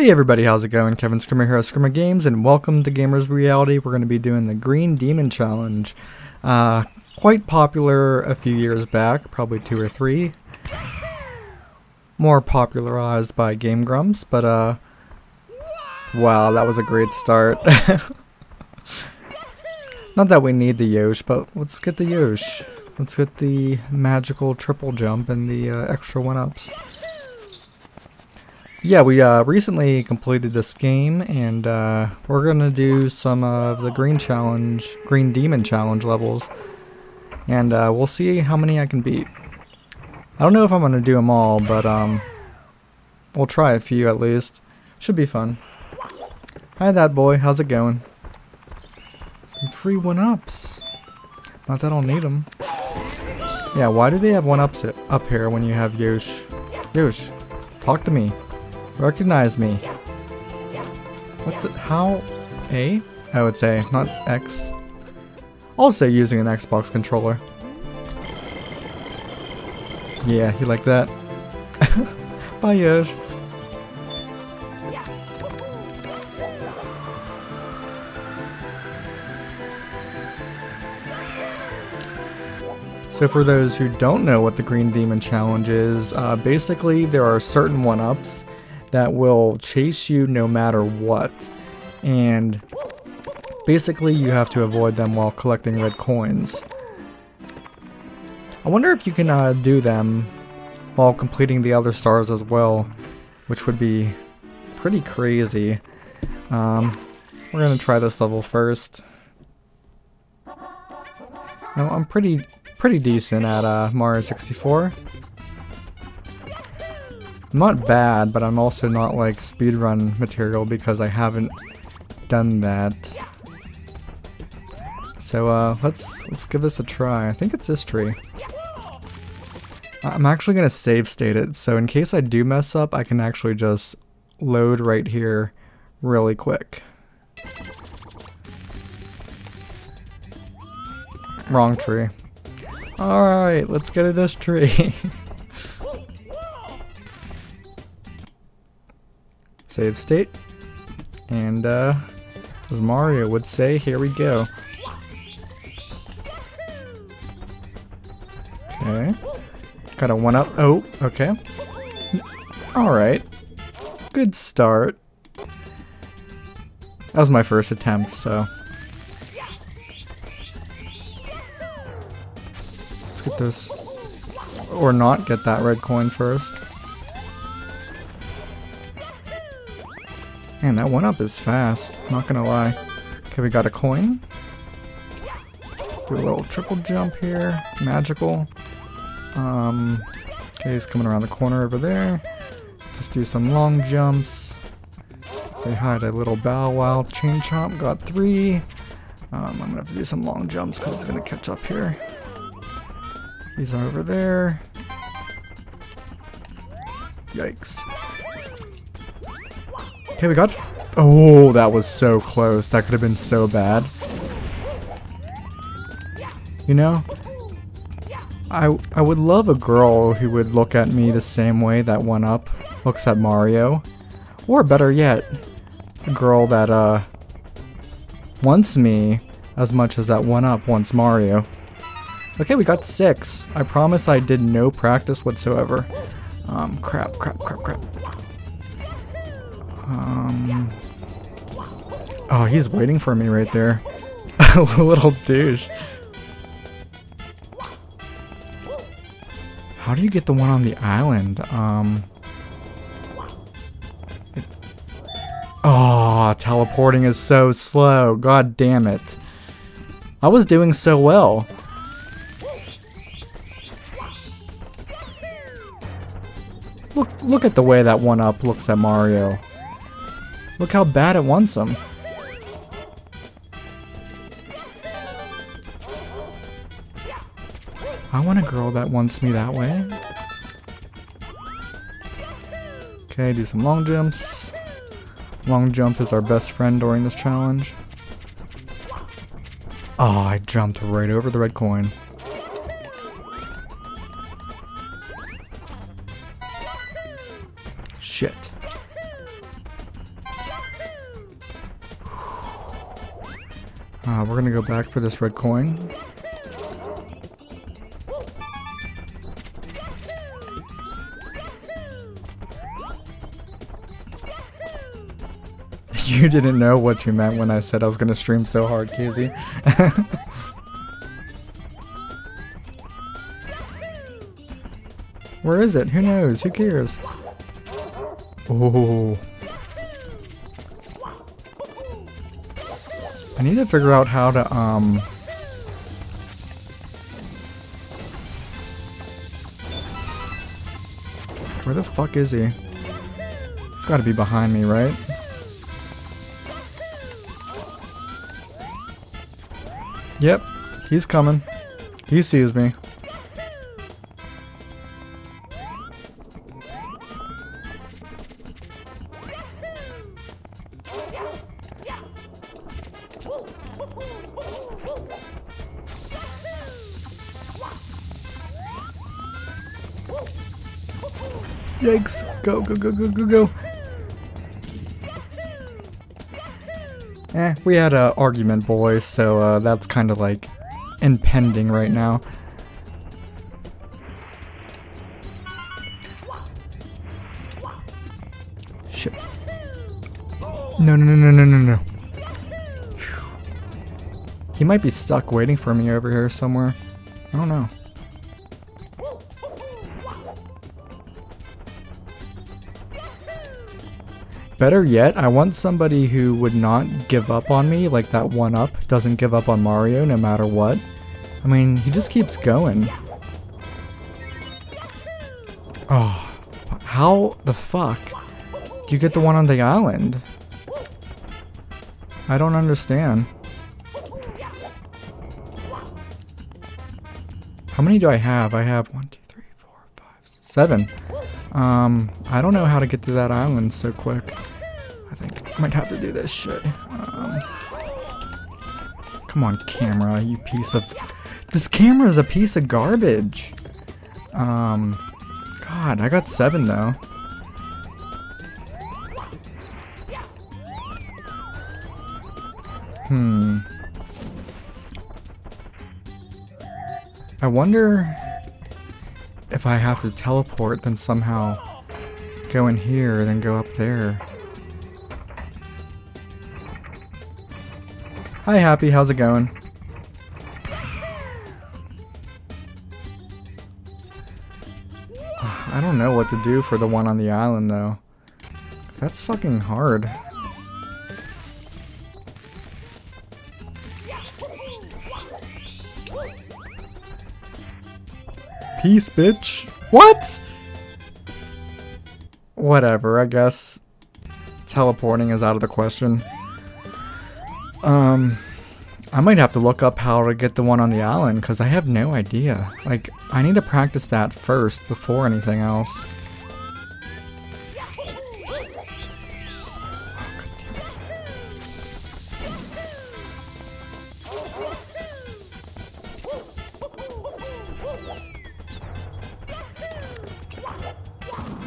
Hey everybody, how's it going? Kevin Scrima here at Scrima Games, and welcome to Gamers Reality. We're going to be doing the Green Demon Challenge. Uh, quite popular a few years back, probably two or three. More popularized by Game Grumps, but uh, wow, that was a great start. Not that we need the Yosh, but let's get the Yosh. Let's get the magical triple jump and the uh, extra one-ups. Yeah, we uh, recently completed this game, and uh, we're gonna do some of the Green Challenge, Green Demon Challenge levels, and uh, we'll see how many I can beat. I don't know if I'm gonna do them all, but um, we'll try a few at least. Should be fun. Hi, that boy. How's it going? Some free one-ups. Not that I'll need them. Yeah, why do they have one-ups up here when you have Yosh? Yosh, talk to me. Recognize me. What the? How? A? I would say, not X. Also using an Xbox controller. Yeah, you like that? Bye, Yosh. So for those who don't know what the Green Demon Challenge is, uh, basically there are certain one-ups that will chase you no matter what. And basically you have to avoid them while collecting red coins. I wonder if you can uh, do them while completing the other stars as well, which would be pretty crazy. Um, we're gonna try this level first. No, I'm pretty pretty decent at uh, Mario 64. I'm not bad, but I'm also not like speedrun material because I haven't done that. So uh, let's let's give this a try. I think it's this tree. I'm actually gonna save state it, so in case I do mess up, I can actually just load right here really quick. Wrong tree. Alright, let's go to this tree. Save state. And, uh, as Mario would say, here we go. Okay. Got a one up. Oh, okay. Alright. Good start. That was my first attempt, so Let's get this. Or not get that red coin first. Man, that one up is fast. Not gonna lie. Okay, we got a coin. Do a little triple jump here. Magical. Um, okay, he's coming around the corner over there. Just do some long jumps. Say hi to little Bow Wow Chain Chomp. Got three. Um, I'm gonna have to do some long jumps because it's gonna catch up here. He's over there. Yikes. Okay, we got... Oh, that was so close. That could have been so bad. You know? I, I would love a girl who would look at me the same way that one up looks at Mario. Or better yet, a girl that, uh, wants me as much as that one up wants Mario. Okay, we got six. I promise I did no practice whatsoever. Um, crap, crap, crap, crap. Um, oh, he's waiting for me right there. Little douche. How do you get the one on the island? Um. It, oh, teleporting is so slow. God damn it. I was doing so well. Look, look at the way that one up looks at Mario. Look how bad it wants him. I want a girl that wants me that way. Okay, do some long jumps. Long jump is our best friend during this challenge. Oh, I jumped right over the red coin. Uh, we're gonna go back for this red coin. You didn't know what you meant when I said I was gonna stream so hard, Casey. Where is it? Who knows? Who cares? Oh. I need to figure out how to, um... Where the fuck is he? He's gotta be behind me, right? Yep, he's coming. He sees me. Go, go, go, go, go. Eh, we had a argument, boys, so uh, that's kind of like impending right now. Shit. No, no, no, no, no, no, no. He might be stuck waiting for me over here somewhere. I don't know. Better yet, I want somebody who would not give up on me, like that one up doesn't give up on Mario no matter what. I mean, he just keeps going. Oh, how the fuck do you get the one on the island? I don't understand. How many do I have? I have one, two, three, four, five, seven. Um, I don't know how to get to that island so quick. Might have to do this shit. Um, come on, camera, you piece of... This camera is a piece of garbage. Um, God, I got seven though. Hmm. I wonder if I have to teleport, then somehow go in here, then go up there. Hi, Happy. How's it going? I don't know what to do for the one on the island, though. That's fucking hard. Peace, bitch. What? Whatever, I guess teleporting is out of the question. Um, I might have to look up how to get the one on the island, because I have no idea. Like, I need to practice that first before anything else.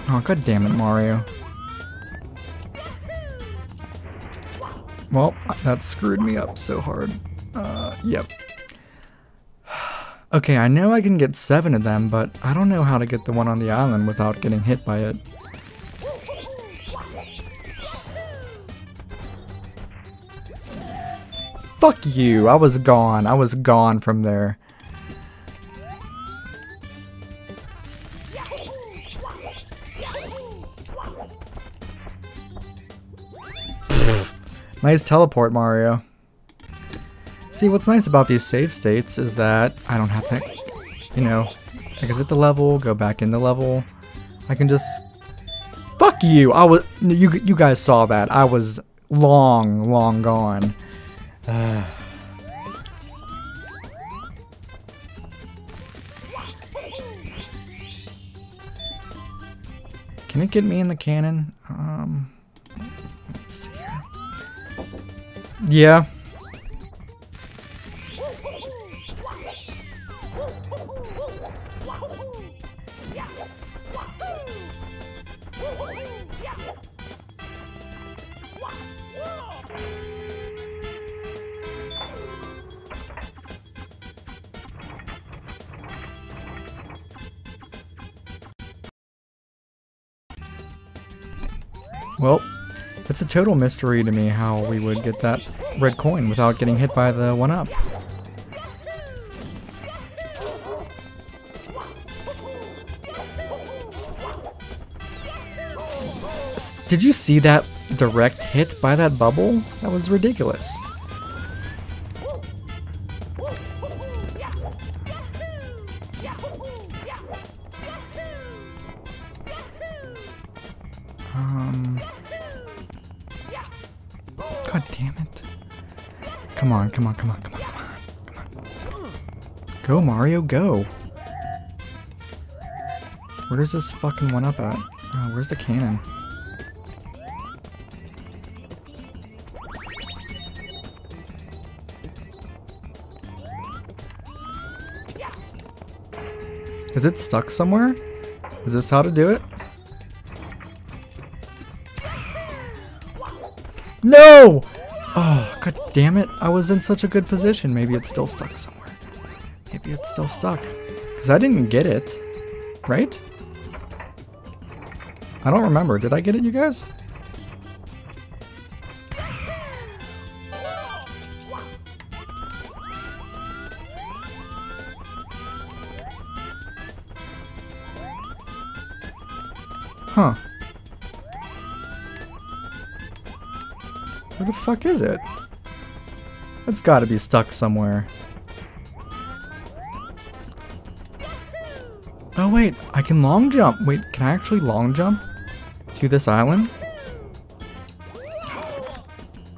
Oh, god damn it, Mario. Well, that screwed me up so hard. Uh, yep. Okay, I know I can get seven of them, but I don't know how to get the one on the island without getting hit by it. Fuck you, I was gone. I was gone from there. Nice teleport, Mario. See, what's nice about these save states is that I don't have to, you know, exit the level, go back in the level. I can just... Fuck you! I was... You, you guys saw that. I was long, long gone. Uh. Can it get me in the cannon? Um... Yeah. Well it's a total mystery to me how we would get that red coin without getting hit by the one-up. Did you see that direct hit by that bubble? That was ridiculous. On, come on, come on, come on, come on, come on. Go, Mario, go. Where's this fucking one up at? Oh, where's the cannon? Is it stuck somewhere? Is this how to do it? No! God damn it. I was in such a good position. Maybe it's still stuck somewhere. Maybe it's still stuck. Because I didn't get it. Right? I don't remember. Did I get it, you guys? Huh. Where the fuck is it? It's gotta be stuck somewhere. Oh wait, I can long jump. Wait, can I actually long jump to this island?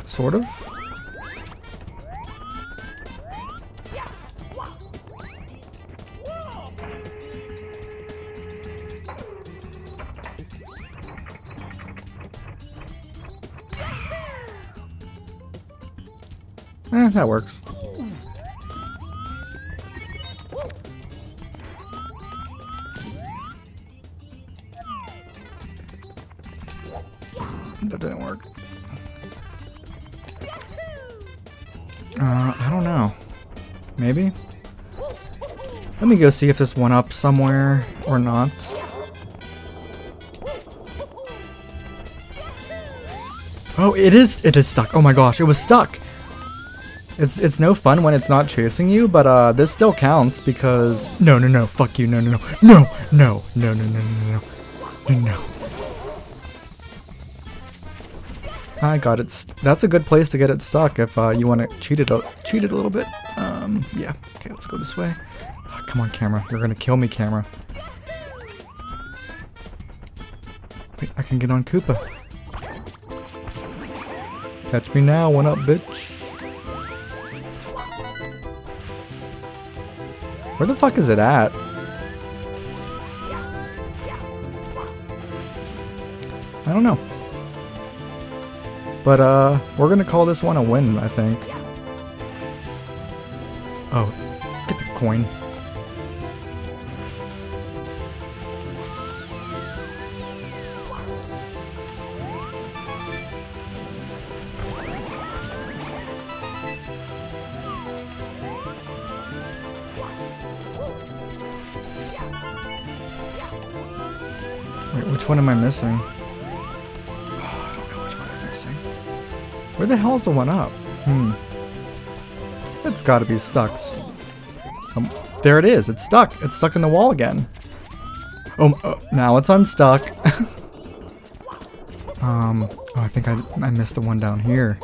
Sort of. Go see if this one up somewhere or not. Oh, it is, it is stuck. Oh my gosh, it was stuck. It's it's no fun when it's not chasing you, but uh, this still counts because no no no fuck you no no no no no no no no no no no. I got it. That's a good place to get it stuck if uh, you want to cheat it cheat it a little bit. Um, yeah. Okay, let's go this way. Come on, camera. You're gonna kill me, camera. Wait, I can get on Koopa. Catch me now, one up, bitch. Where the fuck is it at? I don't know. But, uh, we're gonna call this one a win, I think. Oh, get the coin. Missing? Oh, I don't know which one I'm missing. Where the hell's the one up? Hmm. It's gotta be stuck. Some there it is. It's stuck. It's stuck in the wall again. Oh, oh now it's unstuck. um, oh, I think I, I missed the one down here.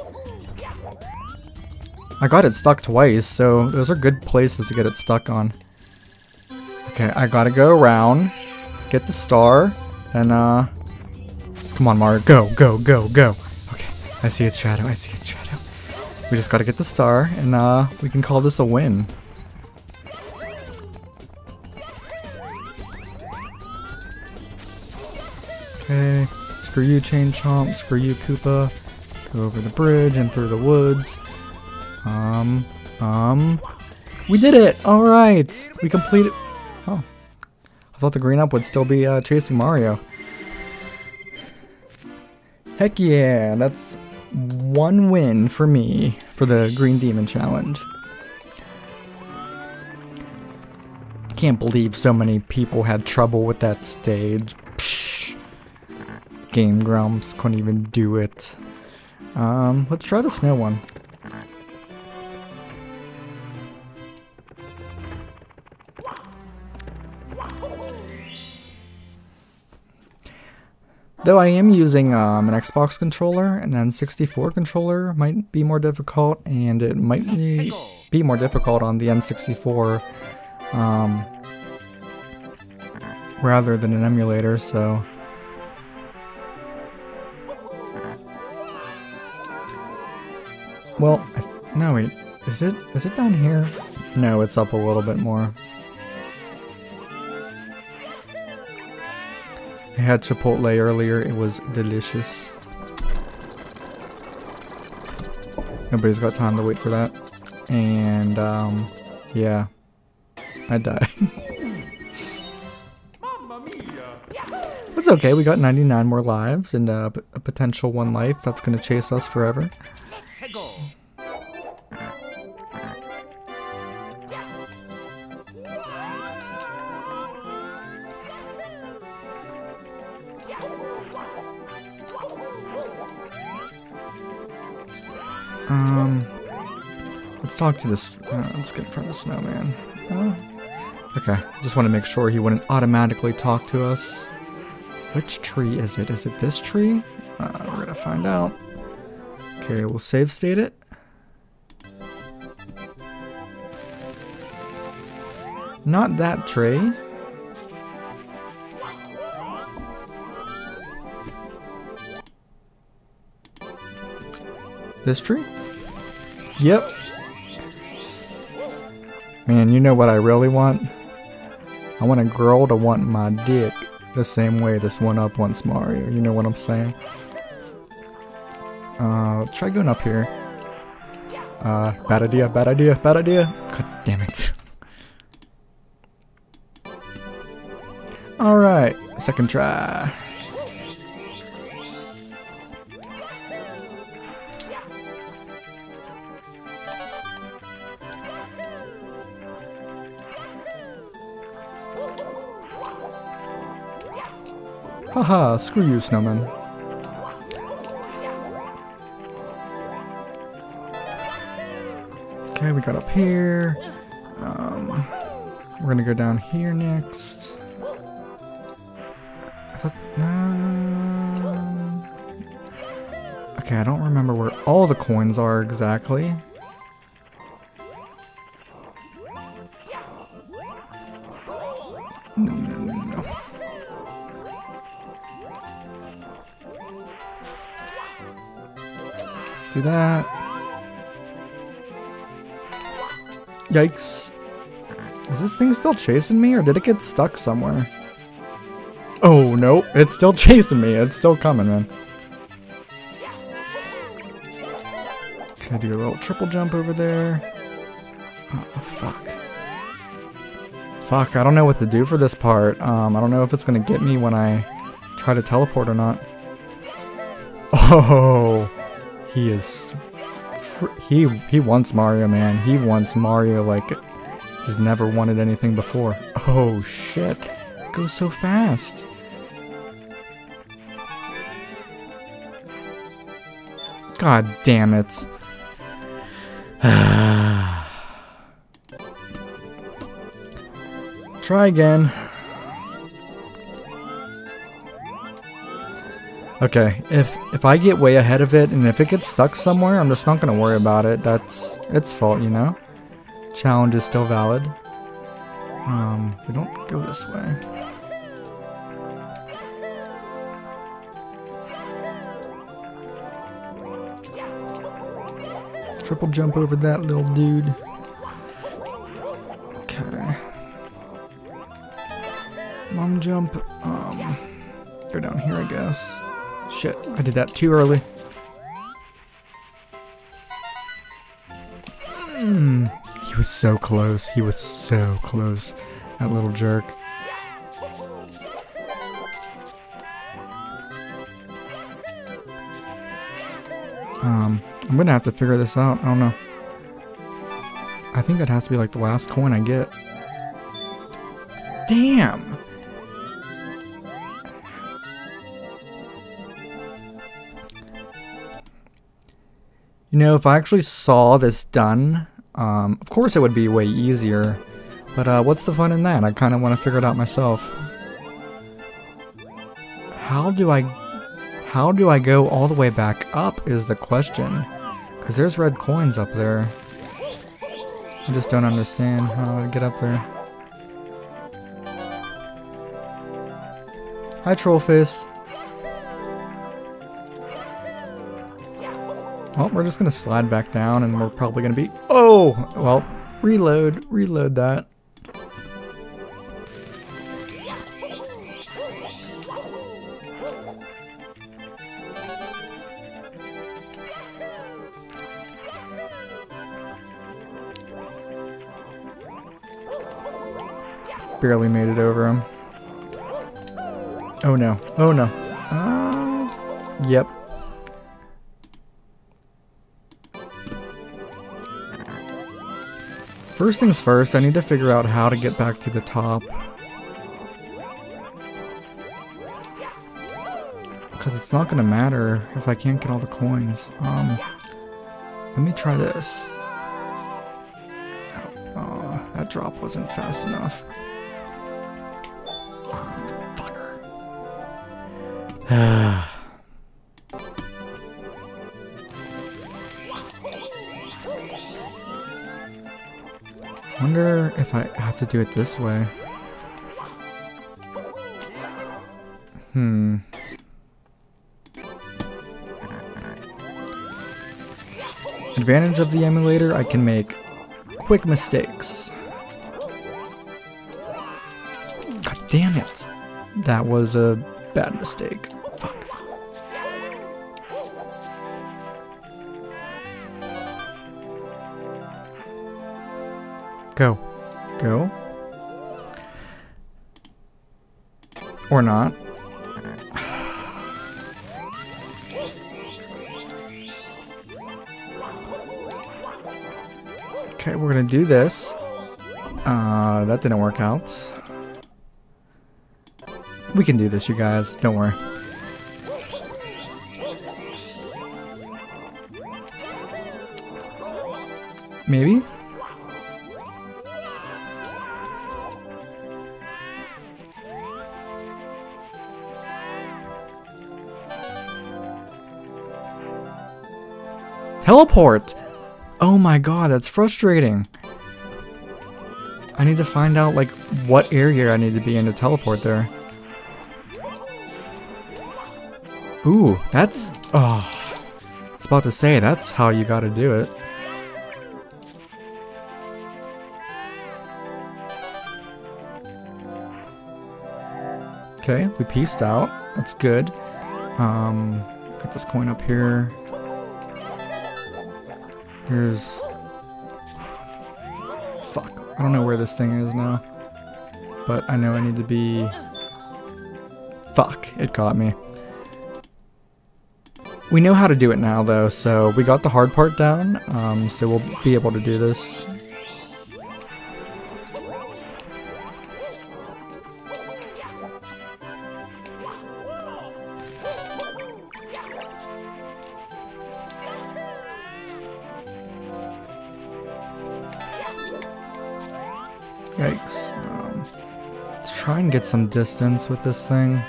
I got it stuck twice, so those are good places to get it stuck on. Okay, I gotta go around, get the star, and uh, come on Mario, go, go, go, go. Okay, I see its shadow, I see its shadow. We just gotta get the star, and uh, we can call this a win. Okay, screw you Chain Chomp, screw you Koopa. Go over the bridge and through the woods. Um, um, we did it! Alright! We completed- thought the green up would still be uh, chasing Mario. Heck yeah, that's one win for me for the Green Demon Challenge. Can't believe so many people had trouble with that stage. Psh. Game Grumps couldn't even do it. Um, let's try the snow one. Though I am using um, an Xbox controller, an N64 controller might be more difficult, and it might be, more difficult on the N64 um, rather than an emulator, so... Well, no wait, is it is it down here? No, it's up a little bit more. I had Chipotle earlier, it was delicious. Nobody's got time to wait for that. And, um, yeah. I died. That's okay, we got 99 more lives and uh, a potential one life that's gonna chase us forever. Um, let's talk to this. Uh, let's get in front of the snowman. Oh. Okay, just want to make sure he wouldn't automatically talk to us. Which tree is it? Is it this tree? Uh, we're gonna find out. Okay, we'll save state it. Not that tree. This tree? Yep. Man, you know what I really want? I want a girl to want my dick the same way this one up wants Mario. You know what I'm saying? Uh, try going up here. Uh, bad idea, bad idea, bad idea. God damn it. Alright, second try. Haha, screw you, snowman. Okay, we got up here. Um, we're gonna go down here next. I thought, um, okay, I don't remember where all the coins are exactly. That. Yikes. Is this thing still chasing me or did it get stuck somewhere? Oh, no. It's still chasing me. It's still coming, man. Can I do a little triple jump over there? Oh, fuck. Fuck, I don't know what to do for this part. Um, I don't know if it's going to get me when I try to teleport or not. Oh, he is... He, he wants Mario, man. He wants Mario like he's never wanted anything before. Oh, shit. It goes so fast. God damn it. Try again. Okay, if if I get way ahead of it and if it gets stuck somewhere, I'm just not gonna worry about it. That's its fault, you know? Challenge is still valid. Um, we don't go this way. Triple jump over that little dude. Okay. Long jump. Um, go down here, I guess. Shit, I did that too early. Mm, he was so close. He was so close. That little jerk. Um, I'm gonna have to figure this out. I don't know. I think that has to be like the last coin I get. Damn! You know, if I actually saw this done, um, of course it would be way easier. But uh, what's the fun in that? I kind of want to figure it out myself. How do I... How do I go all the way back up is the question. Because there's red coins up there. I just don't understand how to get up there. Hi, Trollface. Well, we're just gonna slide back down and we're probably gonna be... Oh! Well, reload, reload that. Barely made it over him. Oh no. Oh no. Uh, yep. First things first, I need to figure out how to get back to the top. Because it's not going to matter if I can't get all the coins. Um, let me try this. Oh, that drop wasn't fast enough. Wonder if I have to do it this way. Hmm. Advantage of the emulator, I can make quick mistakes. God damn it. That was a bad mistake. Fuck. Go. Go. Or not. Okay, we're gonna do this. Uh, that didn't work out. We can do this, you guys. Don't worry. Teleport! Oh my god, that's frustrating. I need to find out, like, what area I need to be in to teleport there. Ooh, that's... Oh, I was about to say, that's how you gotta do it. Okay, we pieced out. That's good. Um, got this coin up here. Here's... Fuck. I don't know where this thing is now. But I know I need to be... Fuck. It caught me. We know how to do it now, though, so we got the hard part down, um, so we'll be able to do this. Yikes. Um, let's try and get some distance with this thing.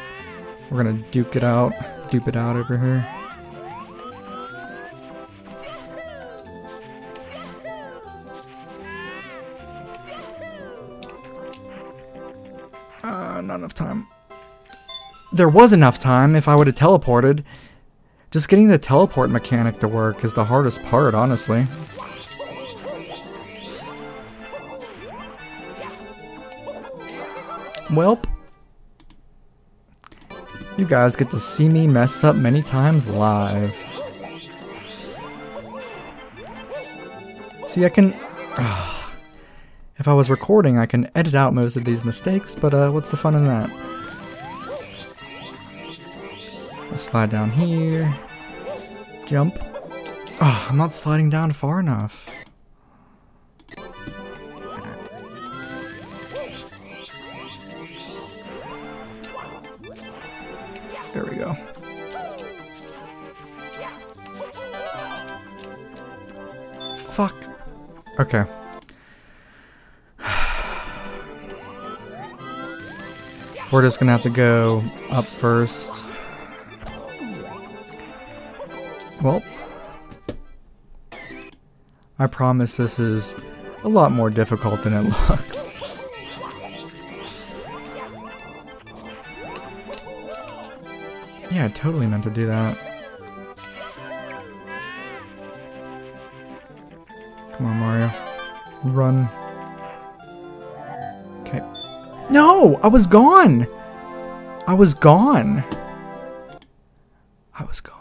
We're gonna duke it out, dupe it out over here. Uh, not enough time. There was enough time if I would have teleported. Just getting the teleport mechanic to work is the hardest part, honestly. Welp. You guys get to see me mess up many times live. See, I can... Uh, if I was recording, I can edit out most of these mistakes, but uh, what's the fun in that? Let's slide down here. Jump. Oh, I'm not sliding down far enough. We're just gonna have to go up first. Well, I promise this is a lot more difficult than it looks. Yeah, I totally meant to do that. Come on, Mario. Run. I was gone! I was gone! I was gone.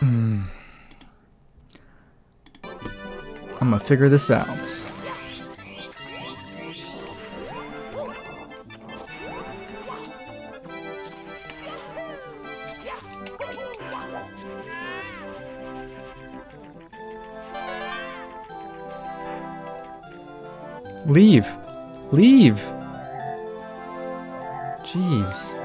Hmm. I'm gonna figure this out. Leave. Jeez.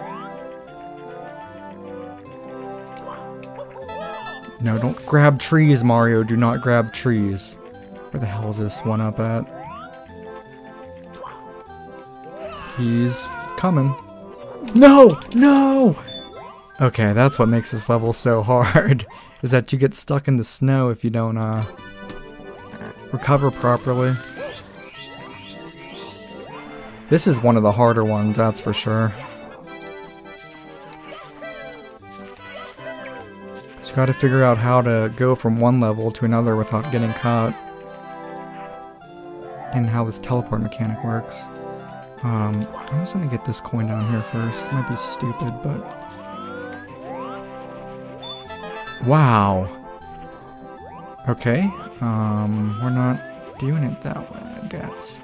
No, don't grab trees, Mario. Do not grab trees. Where the hell is this one up at? He's coming. No! No! Okay, that's what makes this level so hard. Is that you get stuck in the snow if you don't, uh, recover properly. This is one of the harder ones, that's for sure. So you gotta figure out how to go from one level to another without getting caught. And how this teleport mechanic works. Um, I'm just gonna get this coin down here first. It might be stupid, but... Wow. Okay. Um, we're not doing it that way, I guess.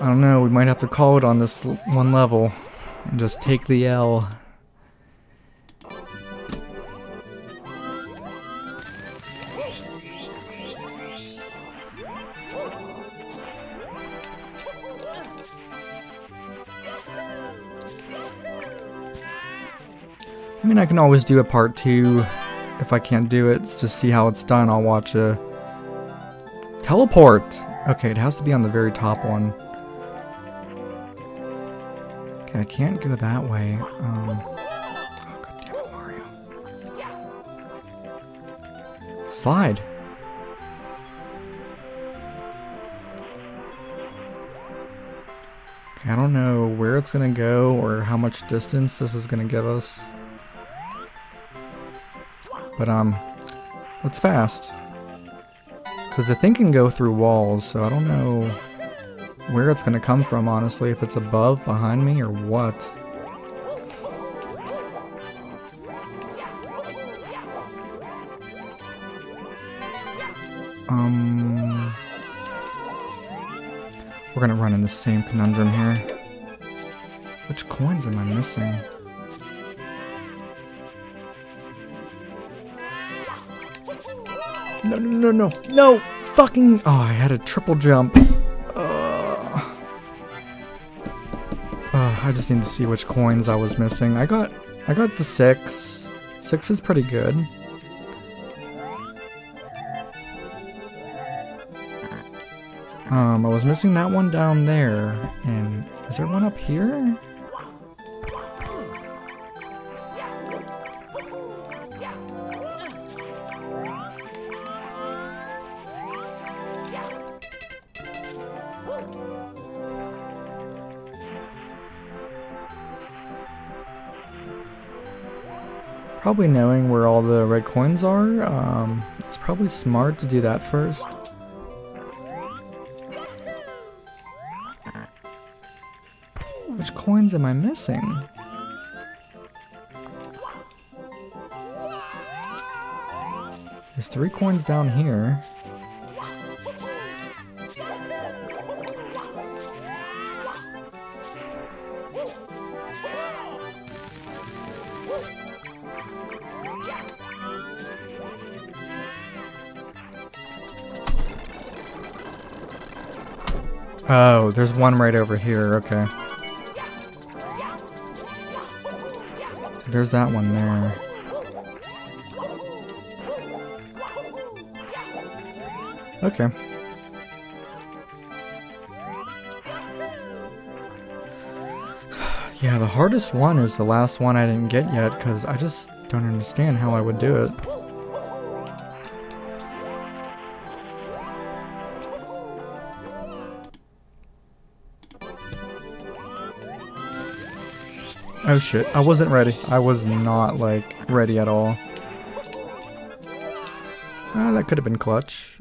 I don't know, we might have to call it on this one level and just take the L. I mean, I can always do a part two if I can't do it, just see how it's done. I'll watch a teleport. Okay, it has to be on the very top one. Okay, I can't go that way. Um, oh, God damn it, Mario. Slide. I don't know where it's gonna go or how much distance this is gonna give us. But, um, it's fast. Because the thing can go through walls, so I don't know where it's gonna come from, honestly, if it's above, behind me, or what. Um... We're gonna run in the same conundrum here. Which coins am I missing? No, no, no, no, no! Fucking! Oh, I had a triple jump. I just need to see which coins I was missing. I got I got the six. Six is pretty good. Um, I was missing that one down there, and is there one up here? Probably knowing where all the red coins are, um, it's probably smart to do that first. Which coins am I missing? There's three coins down here. There's one right over here, okay. There's that one there. Okay. Yeah, the hardest one is the last one I didn't get yet, because I just don't understand how I would do it. Oh shit, I wasn't ready. I was not, like, ready at all. Ah, that could have been clutch.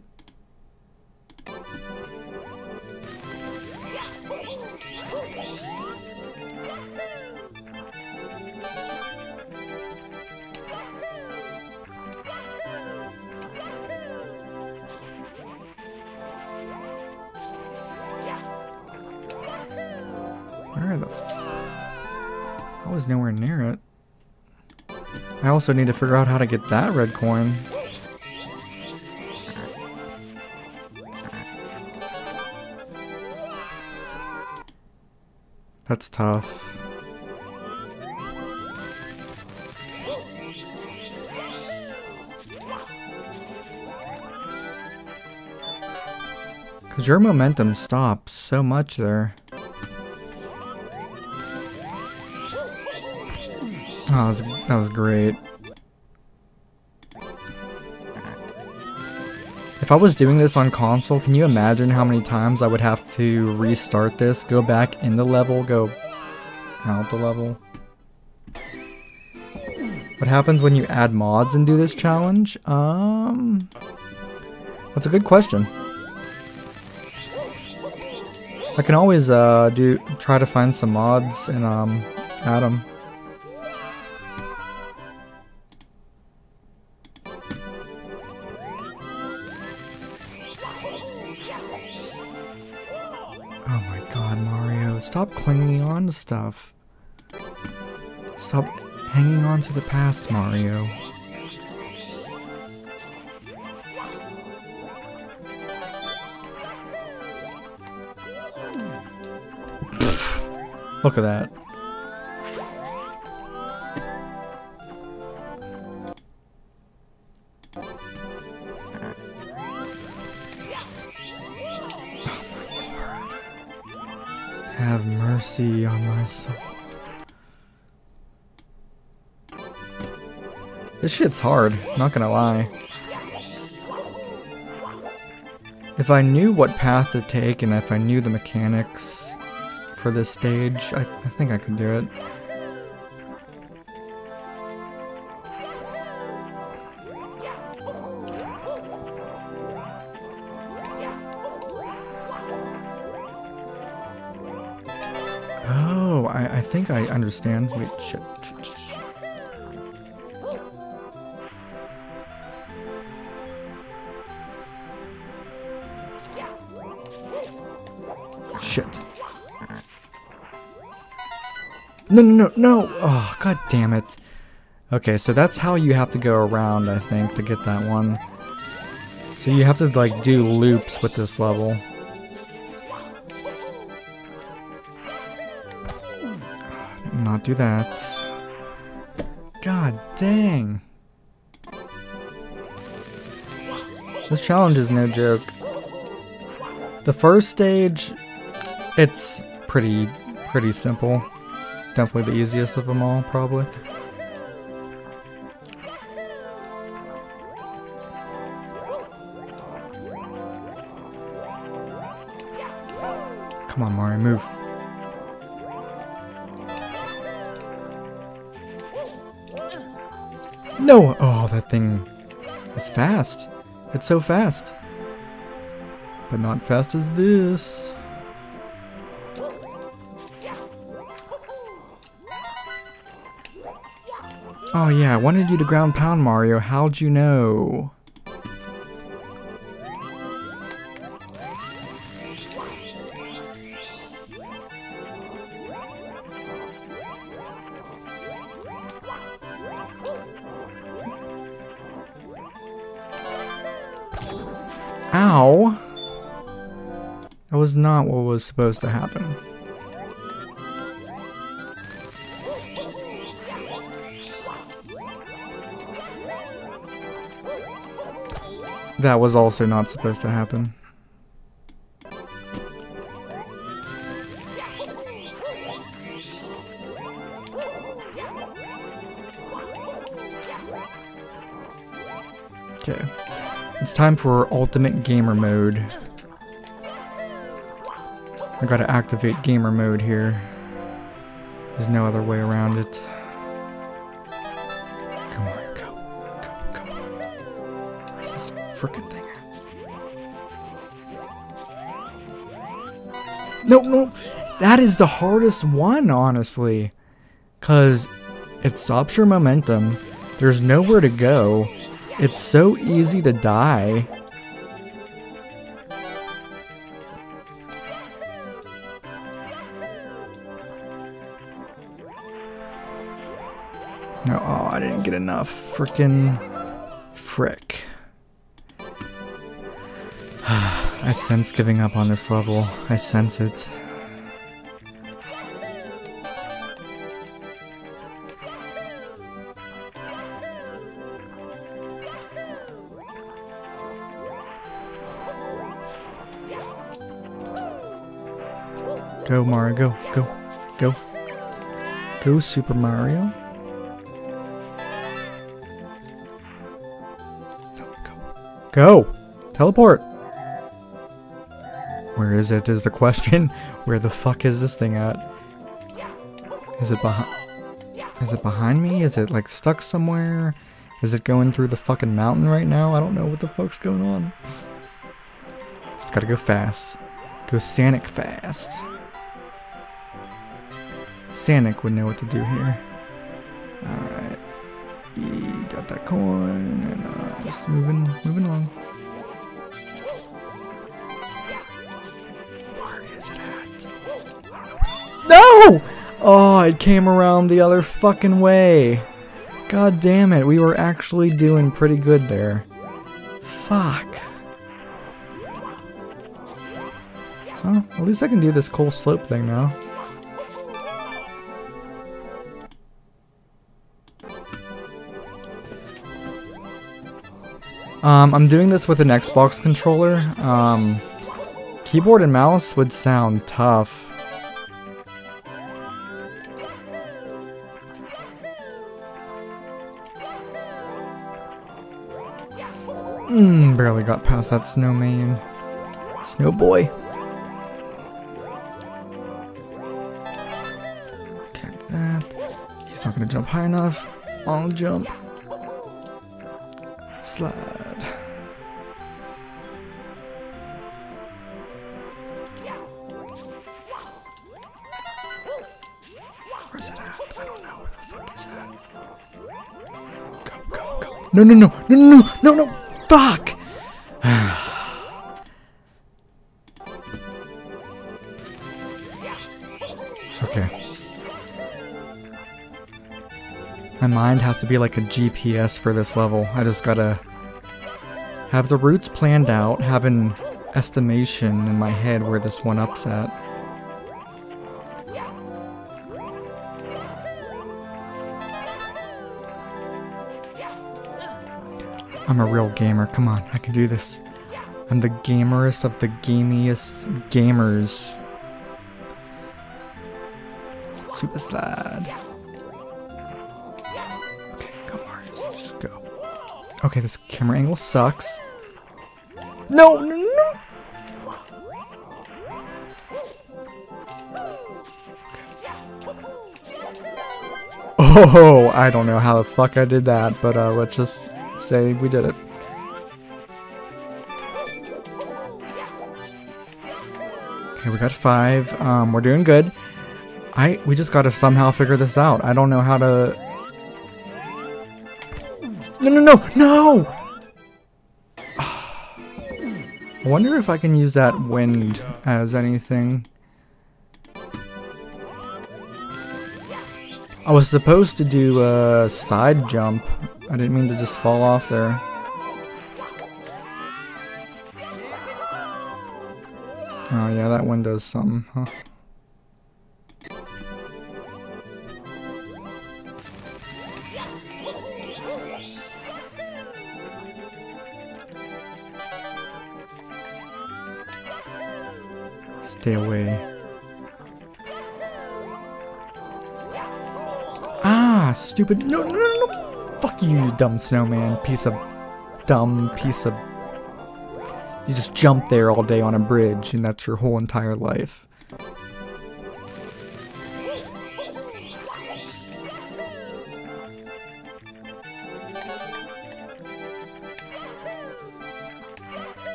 Also need to figure out how to get that red coin. That's tough. Because your momentum stops so much there. Oh, that was, that was great. If I was doing this on console, can you imagine how many times I would have to restart this, go back in the level, go out the level? What happens when you add mods and do this challenge? Um, that's a good question. I can always uh, do try to find some mods and um, add them. Stuff. Stop hanging on to the past, Mario. Look at that. Have mercy on my soul. This shit's hard, not gonna lie. If I knew what path to take and if I knew the mechanics for this stage, I, I think I could do it. Understand. Wait, shit, shit, shit. shit. No, no, no! Oh, god damn it. Okay, so that's how you have to go around, I think, to get that one. So you have to, like, do loops with this level. Do that. God dang. This challenge is no joke. The first stage, it's pretty, pretty simple. Definitely the easiest of them all, probably. Come on, Mario, move. No! Oh, that thing is fast. It's so fast. But not fast as this. Oh yeah, I wanted you to ground pound Mario. How'd you know? Not what was supposed to happen. That was also not supposed to happen. Okay. It's time for ultimate gamer mode. I gotta activate gamer mode here. There's no other way around it. Come on, go. Go, go. Where's this frickin' thing at? No, no. That is the hardest one, honestly. Because it stops your momentum. There's nowhere to go. It's so easy to die. Frickin' frick. I sense giving up on this level. I sense it. Go, Mario. Go, go, go. Go, Super Mario. Go. Teleport! Where is it, is the question. Where the fuck is this thing at? Is it behind... Is it behind me? Is it, like, stuck somewhere? Is it going through the fucking mountain right now? I don't know what the fuck's going on. Just gotta go fast. Go Sonic fast. Sanic would know what to do here. Alright. Got that coin and uh, just moving moving along. Where is it at? No! Oh, it came around the other fucking way. God damn it, we were actually doing pretty good there. Fuck. Well, at least I can do this cool slope thing now. Um, I'm doing this with an Xbox controller. Um, keyboard and mouse would sound tough. Mm, barely got past that snowman. Snow boy. That. He's not gonna jump high enough. Long jump. Slide. No, no, no, no, no, no, no. Fuck. okay. My mind has to be like a GPS for this level. I just gotta have the routes planned out, have an estimation in my head where this one up's at. I'm a real gamer. Come on, I can do this. I'm the gamerest of the gamiest gamers. Super slide. Okay, come on, just go. Okay, this camera angle sucks. No, no, no. Oh, I don't know how the fuck I did that, but uh, let's just say we did it. Okay, we got five. Um, we're doing good. I we just gotta somehow figure this out. I don't know how to. No, no, no, no! I wonder if I can use that wind as anything. I was supposed to do a side jump. I didn't mean to just fall off there. Oh yeah, that one does some, huh? Stay away. Ah, stupid. No, no, no. Fuck you, you dumb snowman. Piece of dumb piece of. You just jump there all day on a bridge, and that's your whole entire life.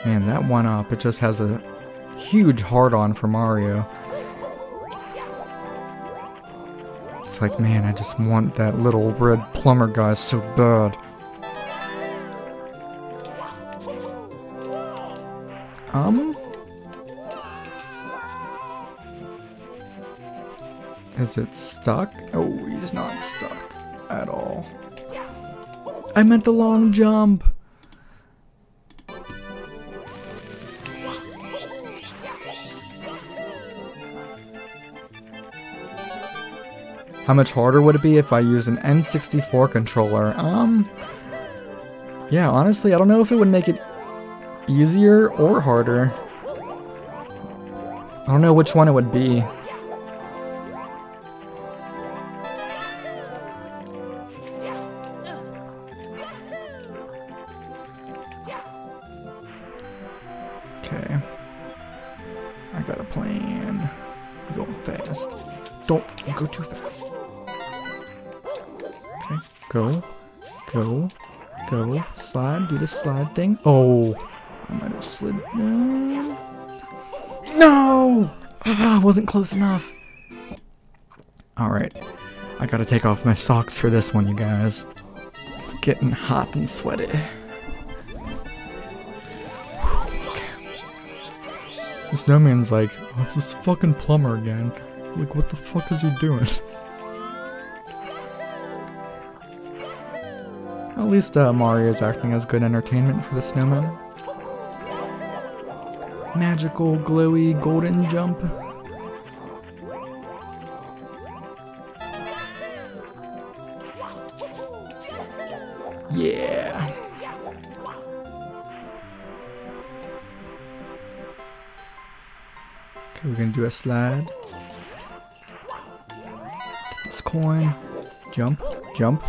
Man, that one up, it just has a huge hard on for Mario. Like, man, I just want that little red plumber guy so bad. Um? Is it stuck? Oh, he's not stuck at all. I meant the long jump. How much harder would it be if I use an N64 controller? Um, yeah, honestly, I don't know if it would make it easier or harder. I don't know which one it would be. Okay. I got a plan. Going fast. Don't go too fast. Okay, go, go, go, slide, do the slide thing. Oh, I might have slid down. No! Ah, wasn't close enough. Alright, I gotta take off my socks for this one, you guys. It's getting hot and sweaty. The snowman's like, oh, it's this fucking plumber again. Like, what the fuck is he doing? At least uh, Mario is acting as good entertainment for the snowman. Magical, glowy, golden jump. Yeah. Okay, we're gonna do a slide. Coin. Jump, jump.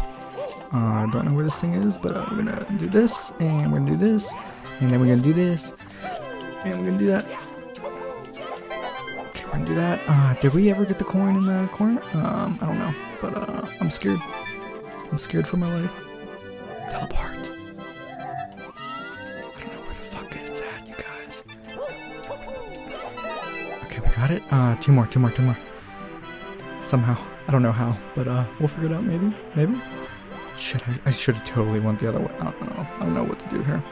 Uh, I don't know where this thing is, but uh, we're gonna do this, and we're gonna do this, and then we're gonna do this, and we're gonna do that. Okay, we're gonna do that. Uh, did we ever get the coin in the corner? Um, I don't know, but uh, I'm scared. I'm scared for my life. Teleport. I don't know where the fuck it's at, you guys. Okay, we got it. Uh, two more, two more, two more. Somehow. I don't know how, but uh, we'll figure it out maybe. Maybe? Shit, I, I should have totally went the other way. I don't know. I don't know what to do here.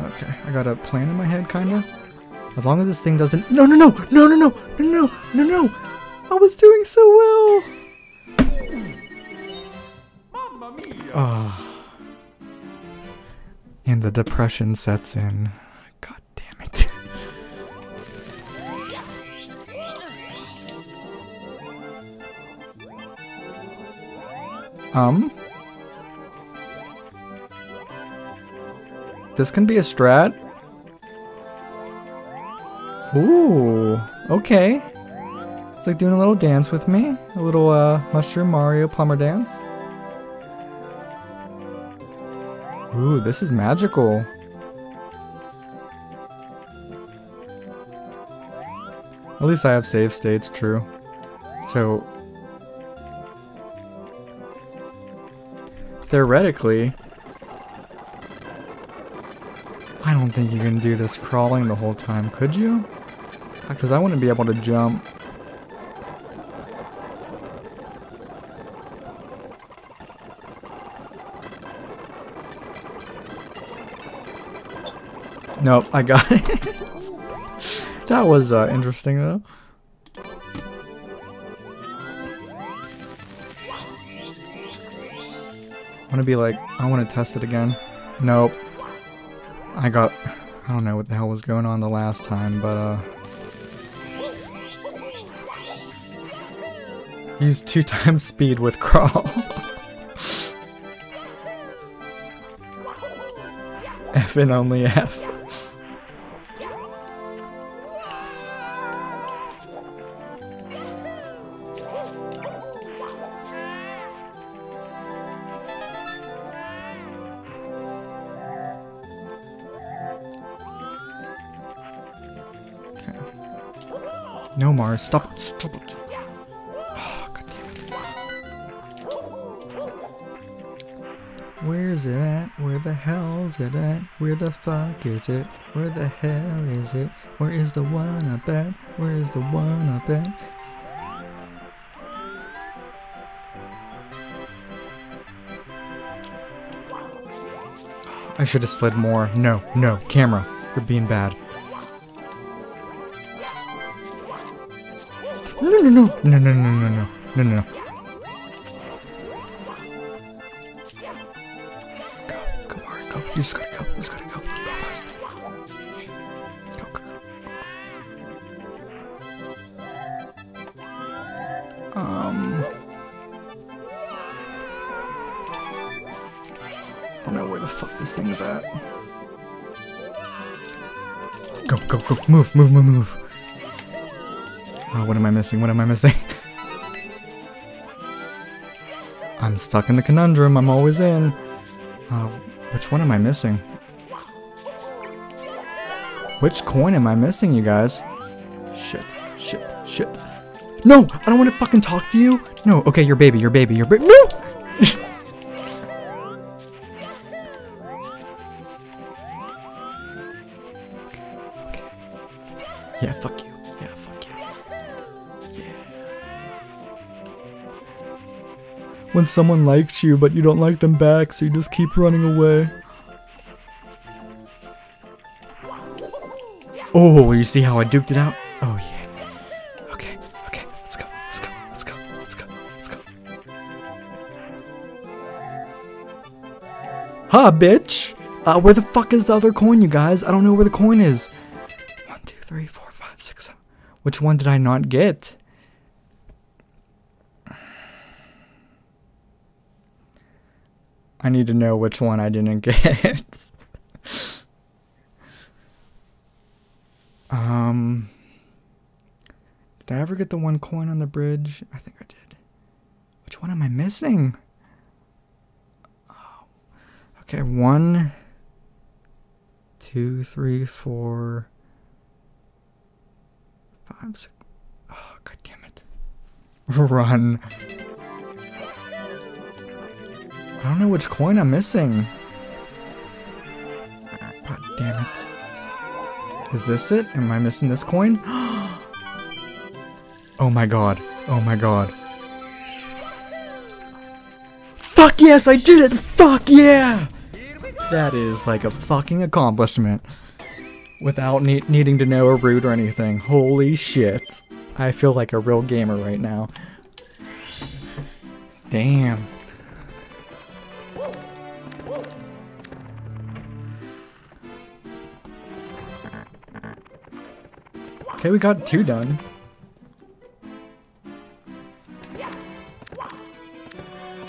Okay, I got a plan in my head, kinda. As long as this thing doesn't- No, no, no! No, no, no! No, no, no, no! I was doing so well! Ah. And the depression sets in. Um? This can be a strat? Ooh, okay. It's like doing a little dance with me. A little uh, Mushroom Mario plumber dance. Ooh, this is magical. At least I have save states, true. So... Theoretically... I don't think you can do this crawling the whole time, could you? Because I wouldn't be able to jump. Nope, I got it. that was uh, interesting though. I want to be like, I want to test it again. Nope. I got, I don't know what the hell was going on the last time, but uh... Use two times speed with crawl. F and only F. Mars, stop ah, it. Stop it. Oh, God damn it. Where's it at? Where the hell's it at? Where the fuck is it? Where the hell is it? Where is the one up at? Where is the one up at? I should have slid more. No, no, camera. You're being bad. no, no, no, no, no, no, no, no. Go, come on, go. You just gotta go. You just gotta go. Go fast. Go, go, go. Um. I don't know where the fuck this thing is at. Go, go, go. Move, move, move, move missing? What am I missing? I'm stuck in the conundrum. I'm always in. Uh, which one am I missing? Which coin am I missing, you guys? Shit, shit, shit. No! I don't want to fucking talk to you! No, okay, your baby, your baby, your baby. No! When someone likes you, but you don't like them back, so you just keep running away. Oh, you see how I duped it out? Oh, yeah. Okay, okay, let's go, let's go, let's go, let's go, let's go. Ha, bitch! Uh, where the fuck is the other coin, you guys? I don't know where the coin is. One, two, three, four, five, six, seven. Which one did I not get? I need to know which one I didn't get. um, did I ever get the one coin on the bridge? I think I did. Which one am I missing? Oh, okay, one, two, three, four, five, six. Oh, god damn it. Run. I don't know which coin I'm missing. God damn it. Is this it? Am I missing this coin? oh my god. Oh my god. Fuck yes, I did it! Fuck yeah! That is like a fucking accomplishment. Without ne needing to know a route or anything. Holy shit. I feel like a real gamer right now. Damn. Okay, we got two done.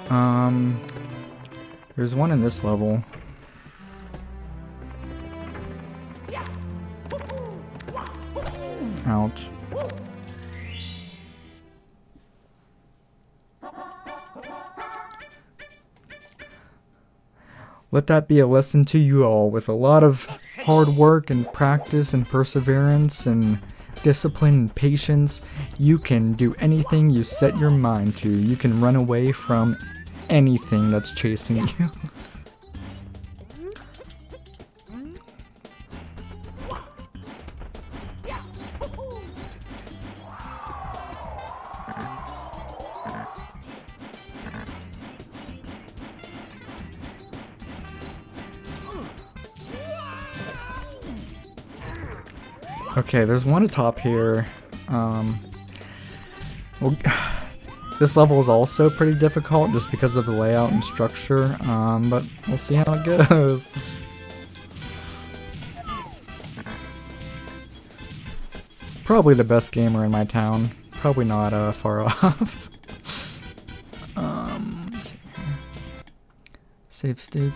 Um, there's one in this level. Ouch. Let that be a lesson to you all with a lot of hard work and practice and perseverance and discipline and patience. You can do anything you set your mind to. You can run away from anything that's chasing you. Okay, there's one atop here. Um, well, this level is also pretty difficult just because of the layout and structure, um, but we'll see how it goes. Probably the best gamer in my town. Probably not uh, far off. um. Save state.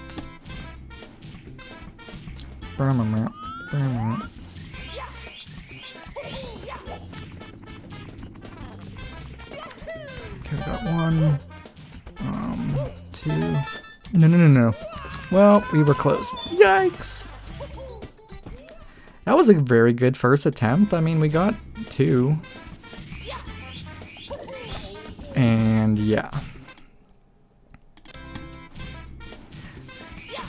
Okay, we one, um, two. No, no, no, no. Well, we were close. Yikes! That was a very good first attempt. I mean, we got two. And yeah.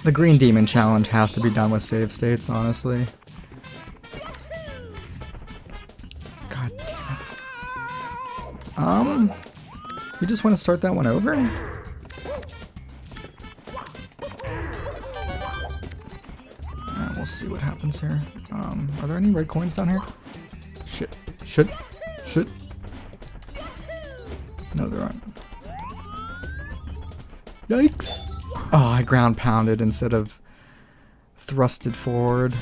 The Green Demon Challenge has to be done with save states, honestly. God damn it. Um, you just want to start that one over? Uh, we'll see what happens here. Um, are there any red coins down here? Shit. Shit. Shit. No, there aren't. Yikes! Oh, I ground pounded instead of thrusted forward.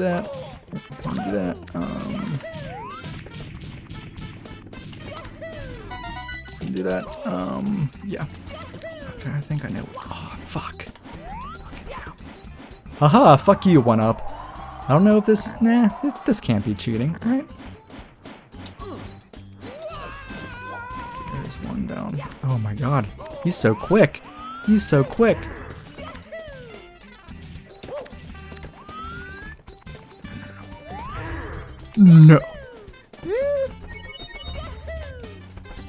That. Wouldn't do that. Um, wouldn't do that. Um, yeah. Okay, I think I know. Oh, fuck. Haha, fuck you, one up. I don't know if this, nah, this, this can't be cheating, right? There's one down. Oh my god, he's so quick. He's so quick. No. Mm.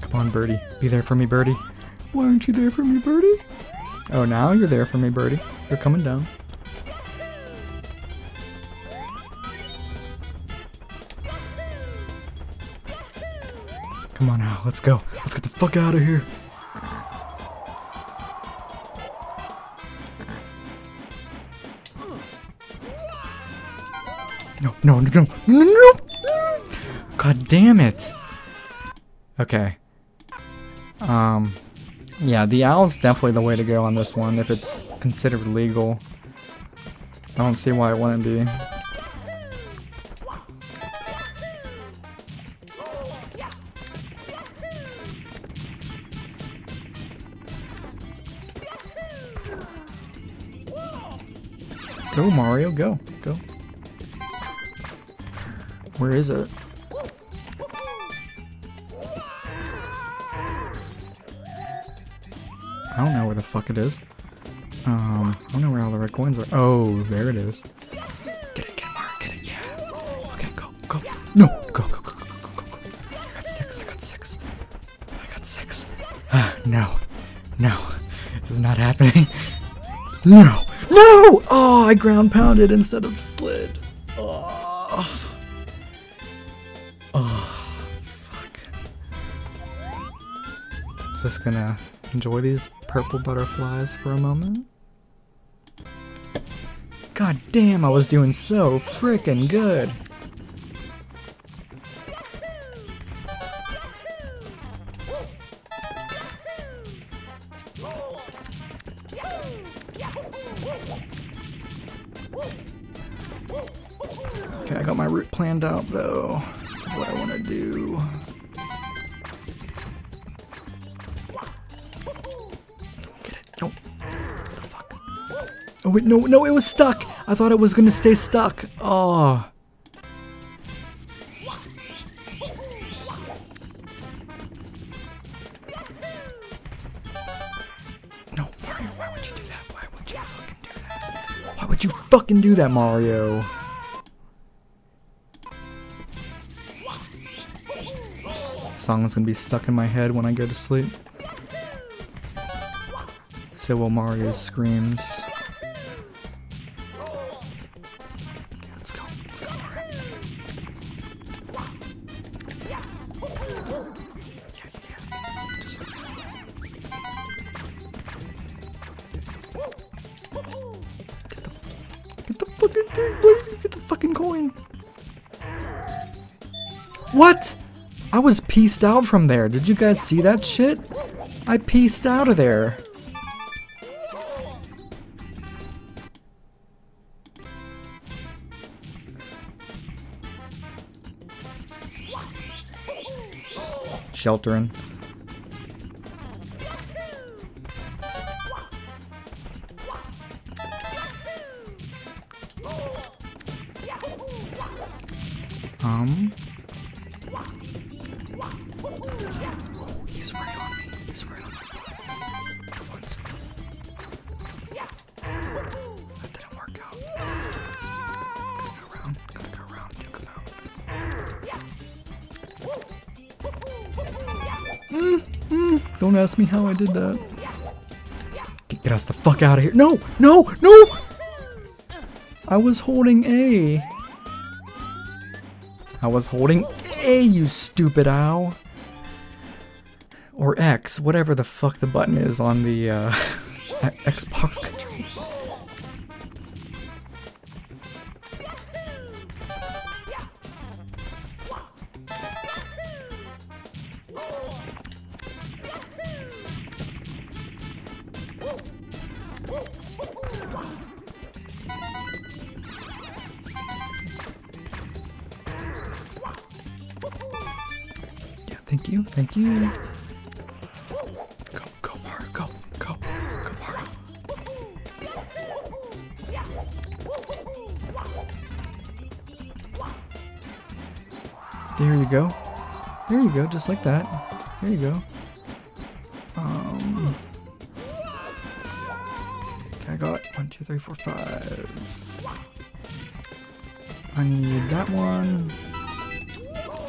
Come on, Birdie. Be there for me, Birdie. Why aren't you there for me, Birdie? Oh, now you're there for me, Birdie. You're coming down. Come on now, let's go. Let's get the fuck out of here. No, no, no, no, no, no! God damn it. Okay. Um, yeah, the owl's definitely the way to go on this one if it's considered legal. I don't see why it wouldn't be. Go, Mario, go, go. Where is it? I don't know where the fuck it is. Um, I don't know where all the red coins are. Oh, there it is. Get it, get it, Mario, get it, yeah. Okay, go, go. No, go, go, go, go, go, go, go. I got six, I got six. I got six. Ah, no, no, this is not happening. No, no! Oh, I ground pounded instead of slid. Just gonna enjoy these purple butterflies for a moment. God damn, I was doing so freaking good. Okay, I got my route planned out though. What I want to do. Oh wait, no, no, it was stuck. I thought it was gonna stay stuck. Oh. No, Mario, why would you do that? Why would you fucking do that? Why would you fucking do that, Mario? Song's gonna be stuck in my head when I go to sleep. So will Mario's screams. Pieced out from there. Did you guys see that shit? I pieced out of there. Sheltering. Ask me how I did that. Get, get us the fuck out of here. No! No! No! I was holding A. I was holding A, you stupid owl. Or X, whatever the fuck the button is on the uh, Xbox just like that. There you go. Um. Okay, I got one, two, three, four, five. I need that one.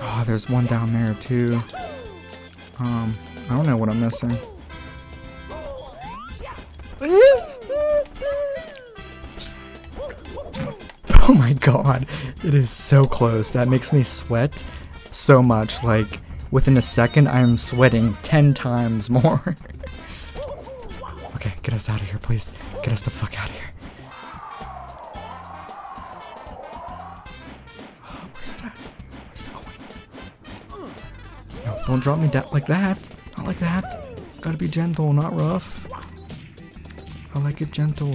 Oh, there's one down there too. Um, I don't know what I'm missing. Oh my god, it is so close. That makes me sweat so much. Like, within a second, I'm sweating 10 times more. okay, get us out of here, please. Get us the fuck out of here. Where's that? Where's the coin? No, don't drop me down like that. Not like that. Gotta be gentle, not rough. I like it gentle.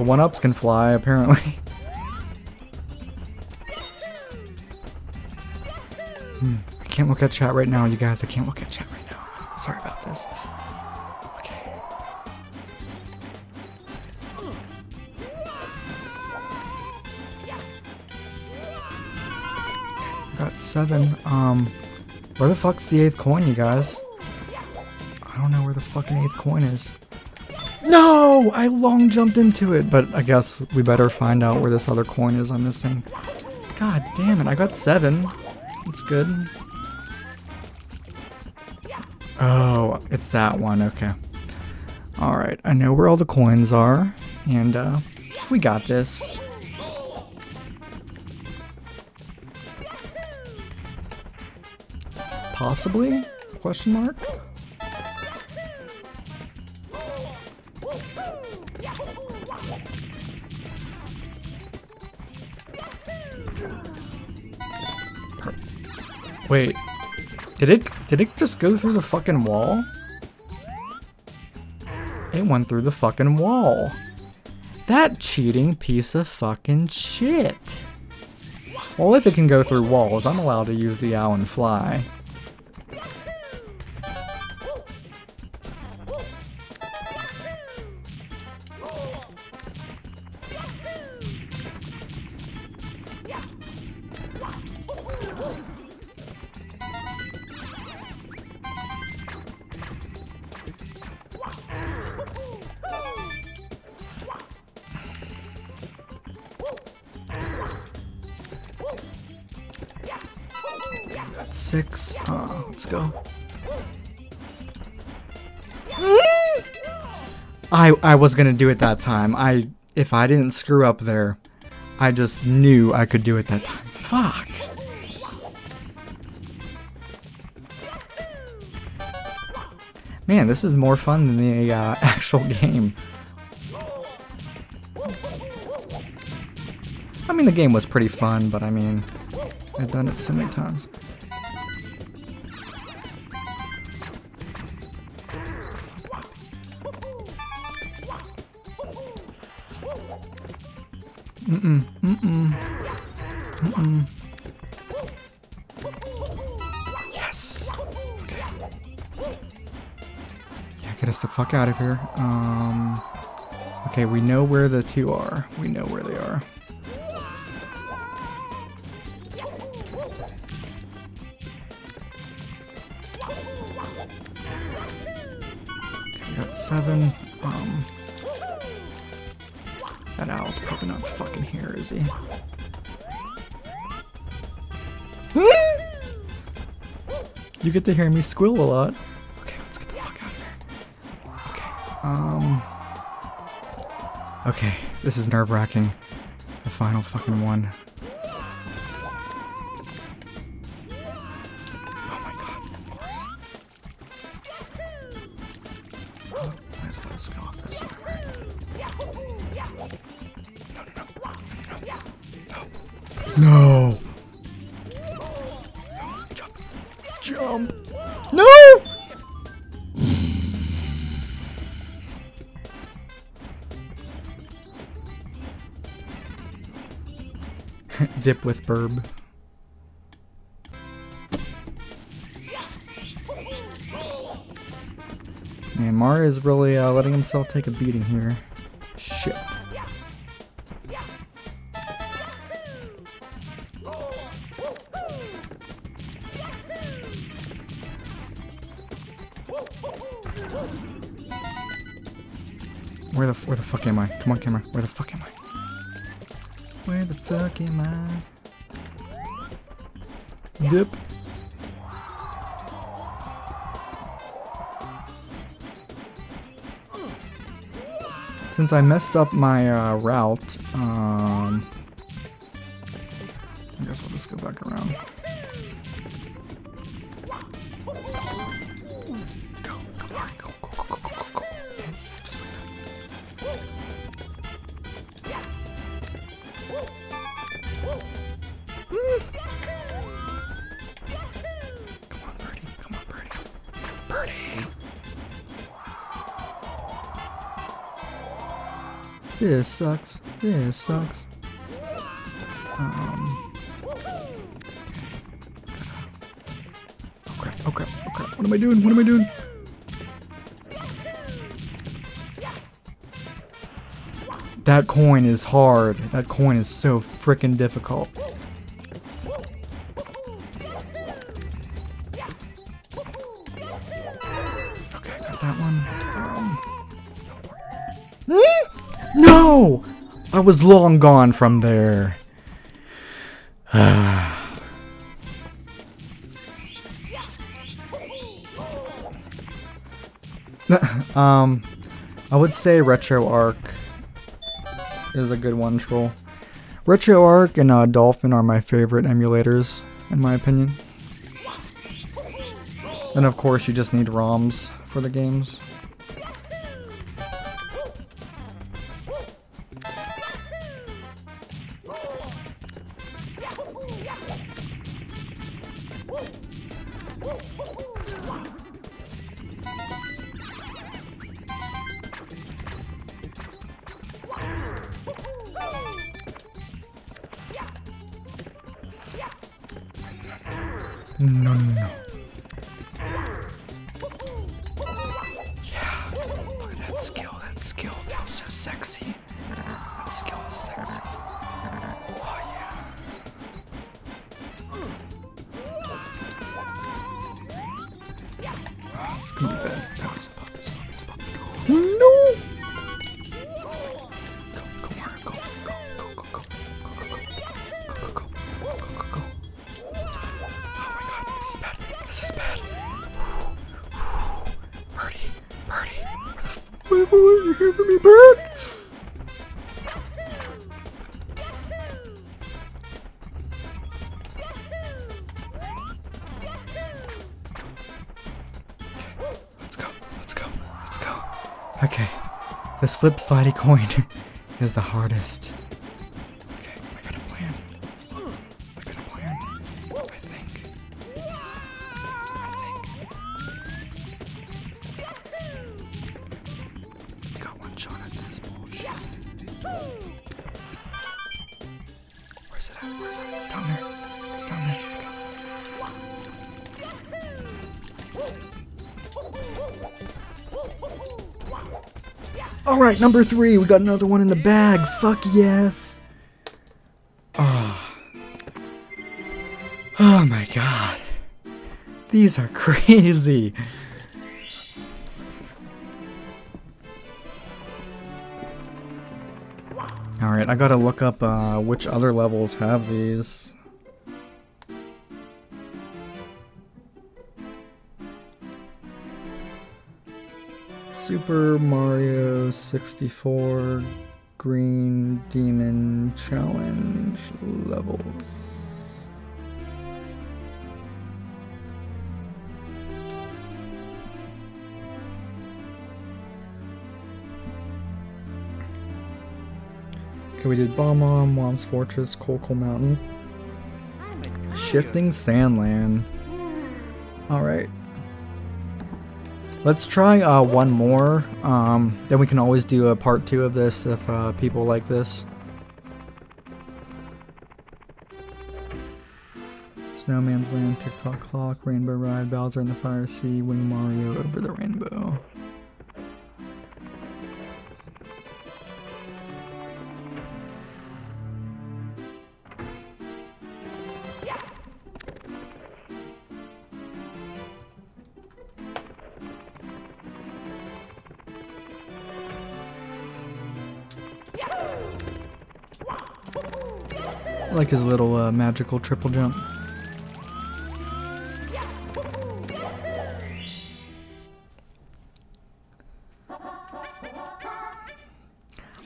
The one-ups can fly, apparently. Hmm, I can't look at chat right now, you guys. I can't look at chat right now. Sorry about this. Okay. Got seven. Um, where the fuck's the eighth coin, you guys? I don't know where the fucking eighth coin is. No! I long jumped into it, but I guess we better find out where this other coin is I'm missing. God damn it, I got seven. That's good. Oh, it's that one, okay. Alright, I know where all the coins are, and uh, we got this. Possibly? Question mark? Did it did it just go through the fucking wall? It went through the fucking wall. That cheating piece of fucking shit. Well, if it can go through walls, I'm allowed to use the owl and fly. I was gonna do it that time. I if I didn't screw up there, I just knew I could do it that time. Fuck. Man, this is more fun than the uh, actual game. I mean, the game was pretty fun, but I mean, I've done it so many times. Mm-mm, mm-mm, mm-mm. Yes! Okay. Yeah, get us the fuck out of here. Um... Okay, we know where the two are. We know where they are. You get to hear me squeal a lot. Okay, let's get the fuck out of here. Okay, um... Okay, this is nerve-wracking. The final fucking one. With burb. Man, Mario is really uh, letting himself take a beating here. Shit. Where the where the fuck am I? Come on, camera. Where the fuck am I? Where the fuck am I? Dip. Since I messed up my uh, route, um, I guess we'll just go back around. This sucks. This sucks. Um. Okay. Okay. Okay. What am I doing? What am I doing? That coin is hard. That coin is so freaking difficult. I was long gone from there. um, I would say RetroArch is a good one, Troll. RetroArch and uh, Dolphin are my favorite emulators, in my opinion. And of course, you just need ROMs for the games. Slip slidey coin is the hardest. Right, number three. We got another one in the bag. Fuck yes. Oh. Oh my god. These are crazy. Alright, I gotta look up uh, which other levels have these. Super Mario 64 Green Demon Challenge levels. Okay, we did Bomb Mom's Fortress, Coal Mountain. Shifting Sandland. Alright. Let's try uh, one more. Um, then we can always do a part two of this if uh, people like this. Snowman's Land, Tick Tock Clock, Rainbow Ride, Bowser in the Fire Sea, Wing Mario over the rainbow. Like his little uh, magical triple jump.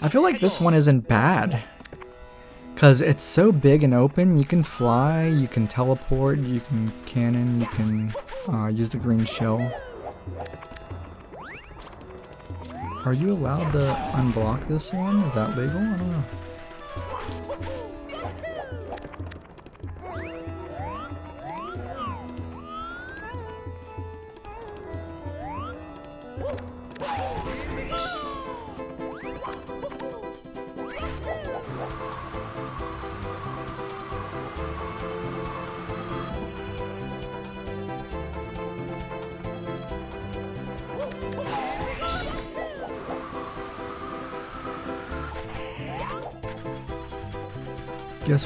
I feel like this one isn't bad. Because it's so big and open, you can fly, you can teleport, you can cannon, you can uh, use the green shell. Are you allowed to unblock this one? Is that legal? I don't know.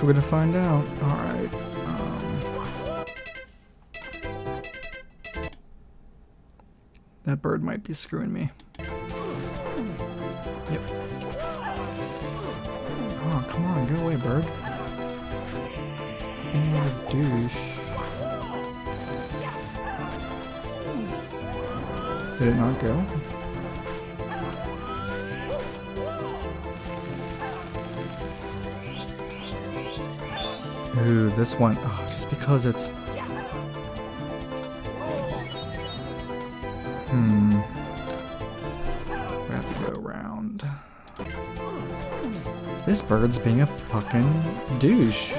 We're gonna find out. Alright. Um, that bird might be screwing me. Yep. Oh, come on, go away, bird. Being a douche. Did it not go? Ooh, this one. Oh, just because it's... Hmm. We have to go around. This bird's being a fucking douche.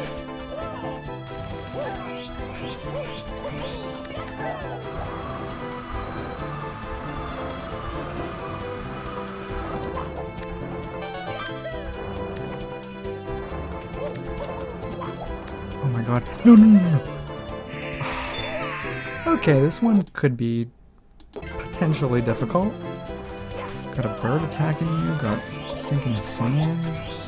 God. No, no, no, no. Okay, this one could be potentially difficult. Got a bird attacking you, got sinking sand.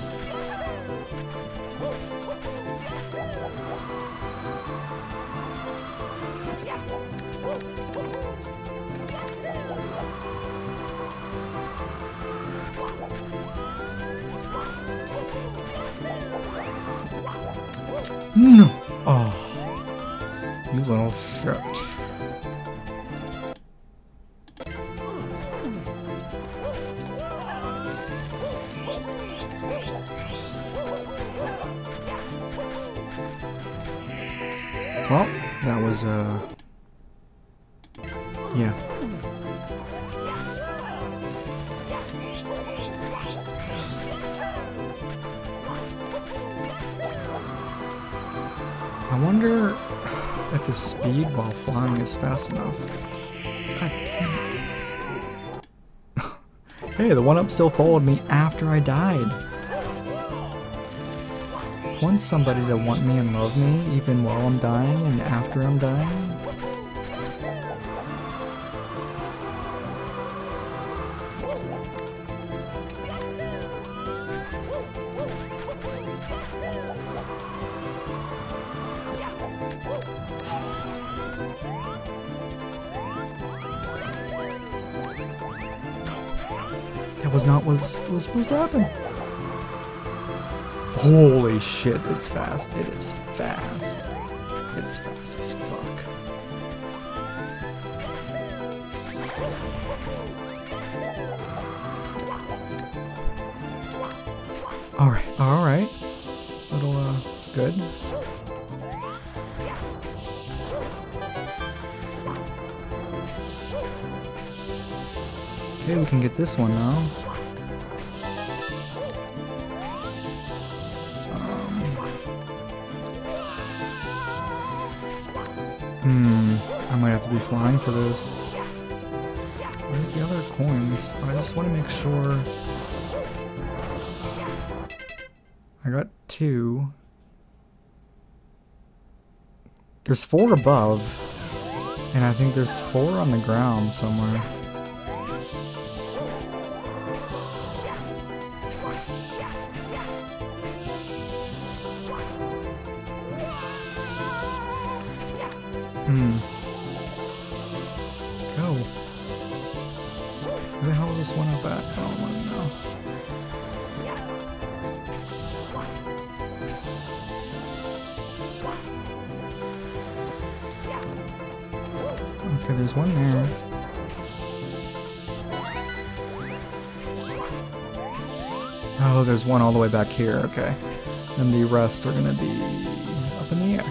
one-up still followed me after I died. Want somebody to want me and love me even while I'm dying and after I'm dying? Holy shit, it's fast. It is fast. It's fast as fuck. Alright, alright. Little, uh, it's good. Okay, we can get this one now. Flying for this. Where's the other coins? I just want to make sure. I got two. There's four above, and I think there's four on the ground somewhere. There's one there. Oh, there's one all the way back here. Okay. And the rest are gonna be up in the air.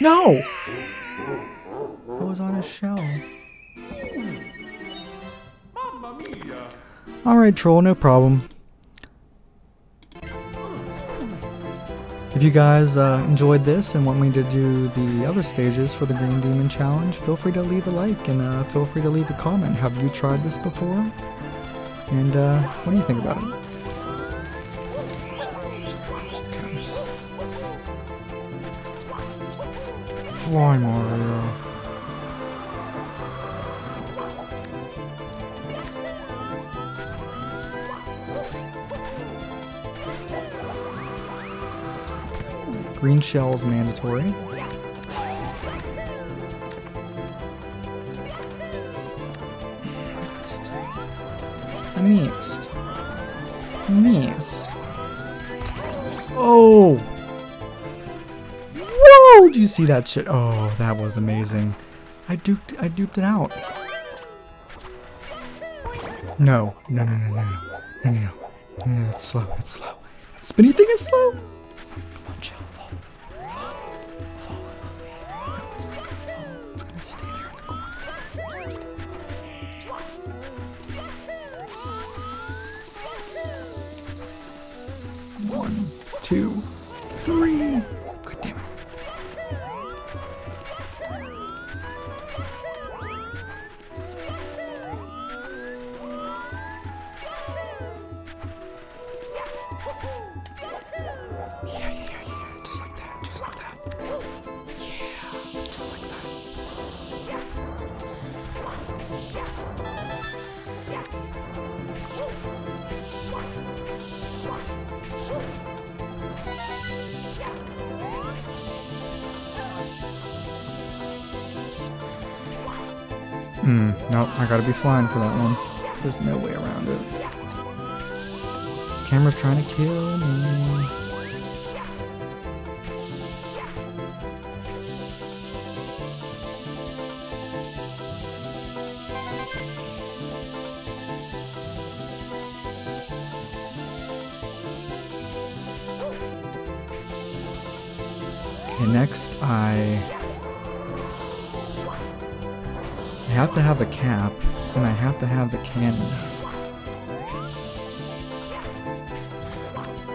No! I was on a shell. Alright, troll, no problem. If you guys uh, enjoyed this and want me to do the other stages for the Green Demon Challenge, feel free to leave a like and uh, feel free to leave a comment. Have you tried this before? And uh, what do you think about it? Fly, Mario. Green shells mandatory. Missed. I missed. Oh! Whoa! Did you see that shit? Oh, that was amazing. I duped I duped it out. No. No, no, no, no, no. No, no, no. No, no, that's slow. That's slow. That spinny thing is slow. Gotta be flying for that one. There's no way around it. This camera's trying to kill me. Okay, next I I have to have the cap I cannon.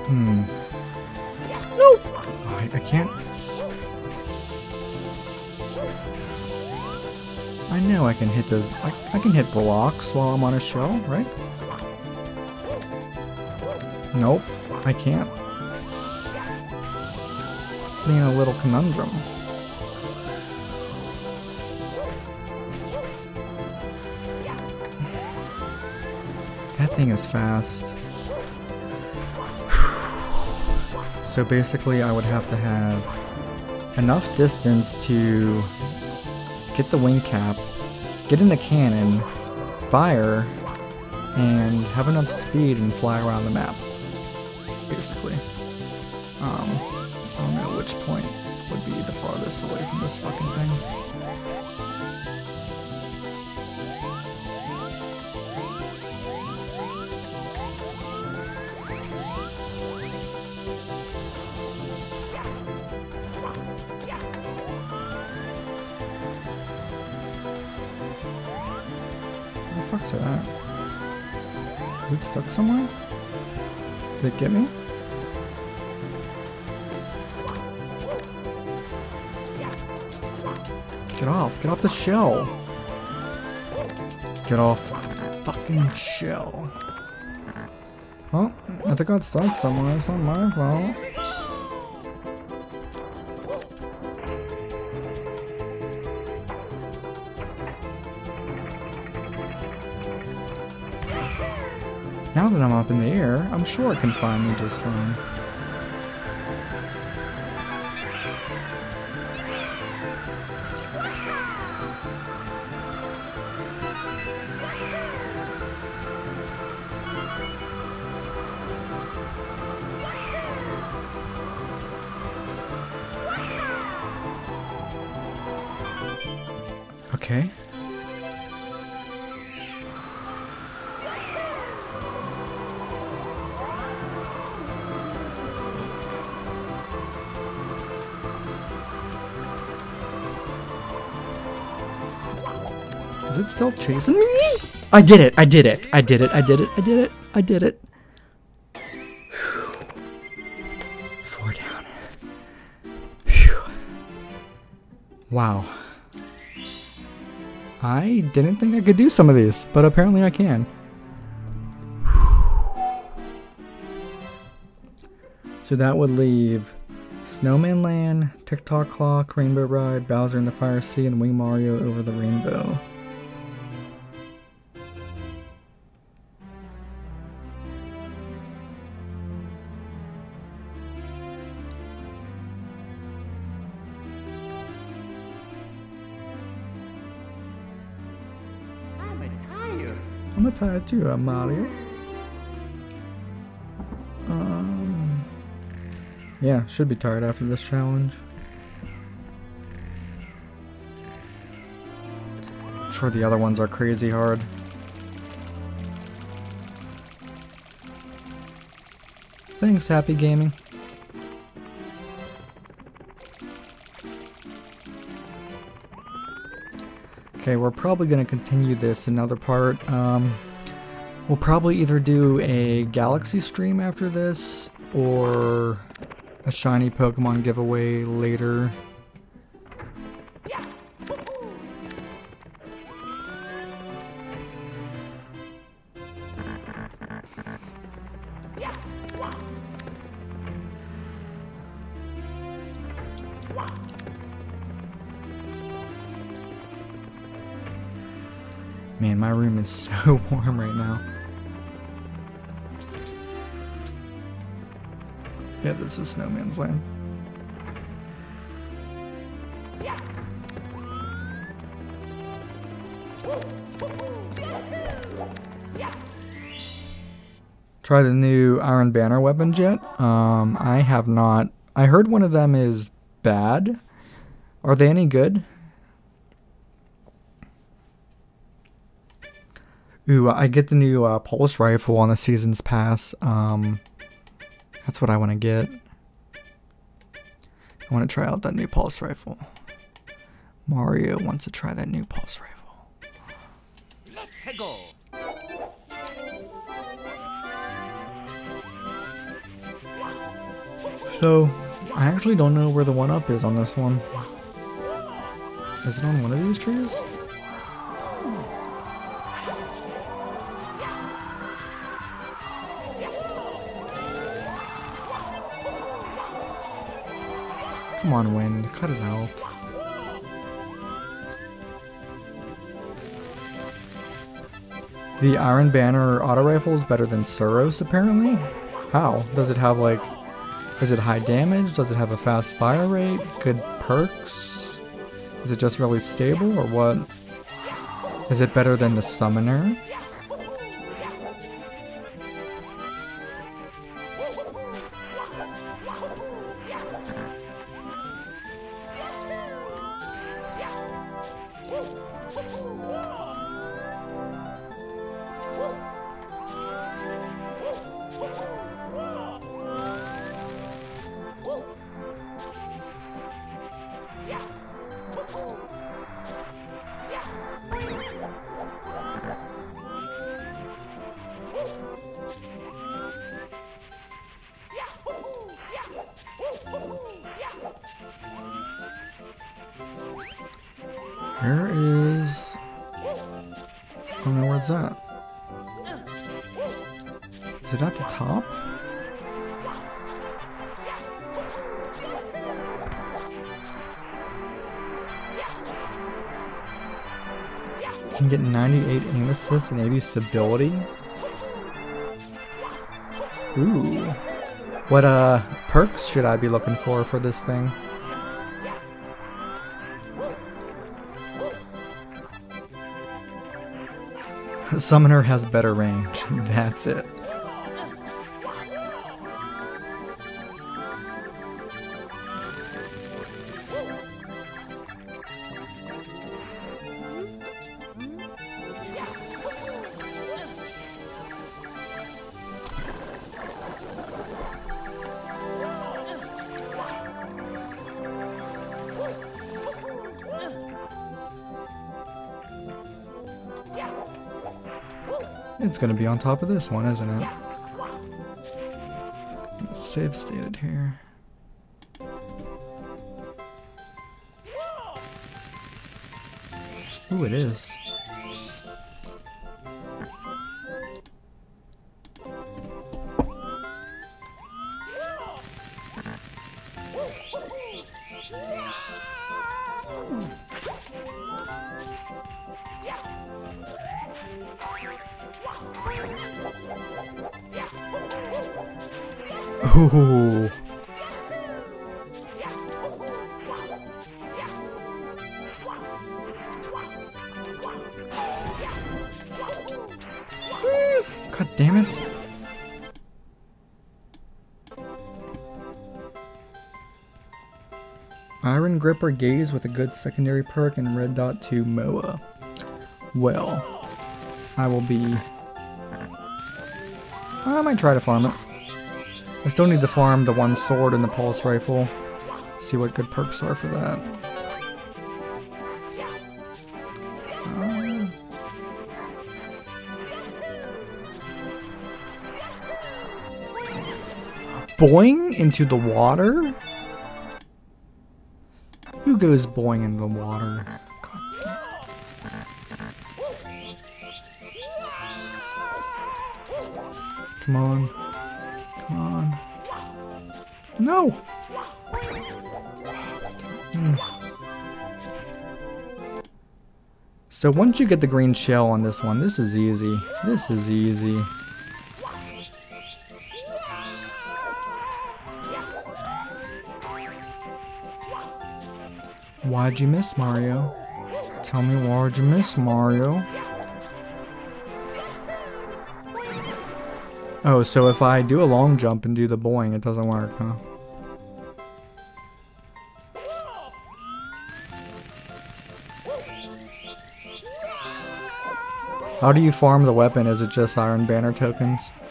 Hmm. No! Oh, I, I can't. I know I can hit those. I, I can hit blocks while I'm on a shell, right? Nope. I can't. Puts me in a little conundrum. Thing is fast. So basically I would have to have enough distance to get the wing cap, get in a cannon, fire, and have enough speed and fly around the map. Basically. Um, I don't know which point would be the farthest away from this fucking thing. Stuck somewhere? Did it get me? Get off. Get off the shell. Get off fucking shell. Well, I think I got stuck somewhere. It's not my fault. That I'm up in the air, I'm sure it can find me just fine. Still chasing me? I did it! I did it! I did it! I did it! I did it! I did it! Four down. Phew. Wow. I didn't think I could do some of these, but apparently I can. So that would leave Snowman Land, Tick Tock Clock, Rainbow Ride, Bowser in the Fire Sea, and Wing Mario over the Rainbow. I'm tired too, uh, Mario. Um, yeah, should be tired after this challenge. I'm sure the other ones are crazy hard. Thanks, Happy Gaming. Okay, we're probably going to continue this another part. Um, we'll probably either do a Galaxy stream after this or a shiny Pokemon giveaway later. Is so warm right now. Yeah, this is Snowman's Land. Try the new Iron Banner weapons yet? Um, I have not. I heard one of them is bad. Are they any good? Ooh, I get the new uh, pulse rifle on the season's pass. Um, that's what I want to get. I want to try out that new pulse rifle. Mario wants to try that new pulse rifle. Let's go. So, I actually don't know where the one up is on this one. Is it on one of these trees? Come on, wind, cut it out. The Iron Banner auto rifle is better than Suros, apparently? How? Does it have, like... Is it high damage? Does it have a fast fire rate? Good perks? Is it just really stable, or what? Is it better than the Summoner? Don't know where it's at. Is it at the top? You can get 98 aim assist and 80 stability. Ooh. What uh perks should I be looking for for this thing? Summoner has better range. That's it. It's gonna be on top of this one, isn't it? Save stated here. Ooh, it is. God damn it. Iron Gripper Gaze with a good secondary perk and Red Dot to Moa. Well, I will be... I might try to farm it. Still need to farm the one sword and the pulse rifle. See what good perks are for that. Um, boing into the water? Who goes boing in the water? Come on. No! Hmm. So once you get the green shell on this one, this is easy. This is easy. Why'd you miss, Mario? Tell me why'd you miss, Mario? Oh, so if I do a long jump and do the boing, it doesn't work, huh? How do you farm the weapon? Is it just Iron Banner tokens?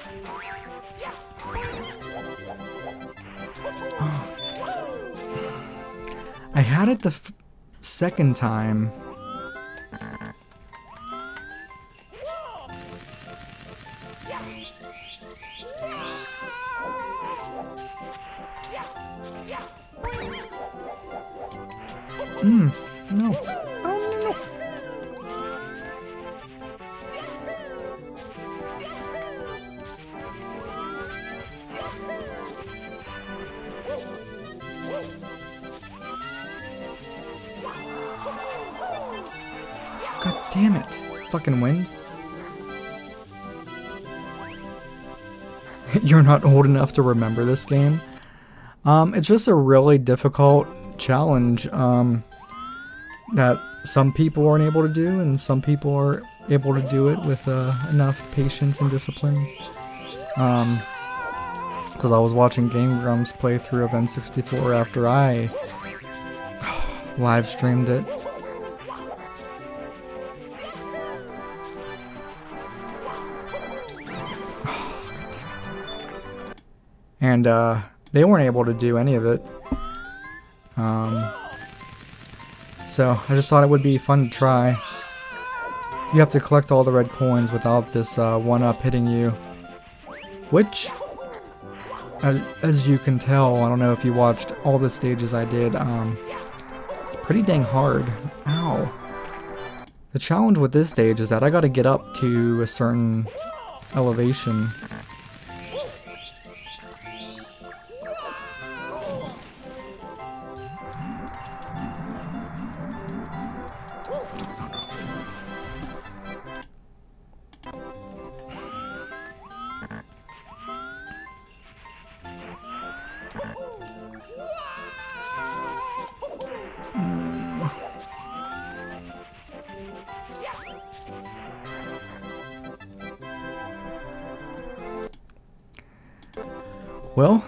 I had it the second time. Enough to remember this game. Um, it's just a really difficult challenge um, that some people aren't able to do, and some people are able to do it with uh, enough patience and discipline. Um, because I was watching Game Grumps play through of N64 after I live streamed it. And uh, they weren't able to do any of it. Um, so I just thought it would be fun to try. You have to collect all the red coins without this uh, one-up hitting you. Which, as, as, you can tell, I don't know if you watched all the stages I did, um, it's pretty dang hard. Ow. The challenge with this stage is that I gotta get up to a certain elevation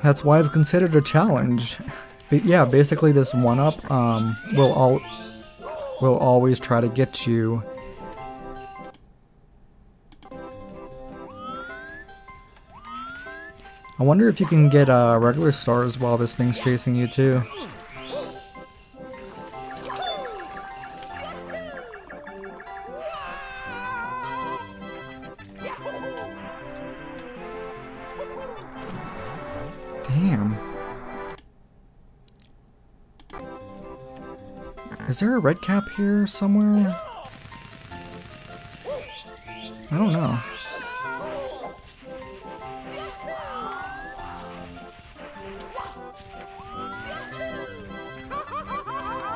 that's why it's considered a challenge. But yeah, basically this one-up um, will all will always try to get you. I wonder if you can get uh, regular stars while this thing's chasing you too. Is there a red cap here somewhere? I don't know.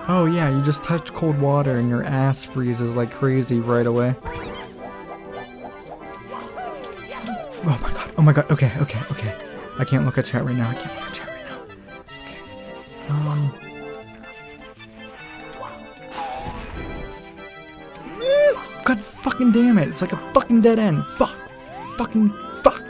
Oh yeah, you just touch cold water and your ass freezes like crazy right away. Oh my god, oh my god, okay, okay, okay. I can't look at chat right now, fucking damn it, it's like a fucking dead end. Fuck. Fucking fuck.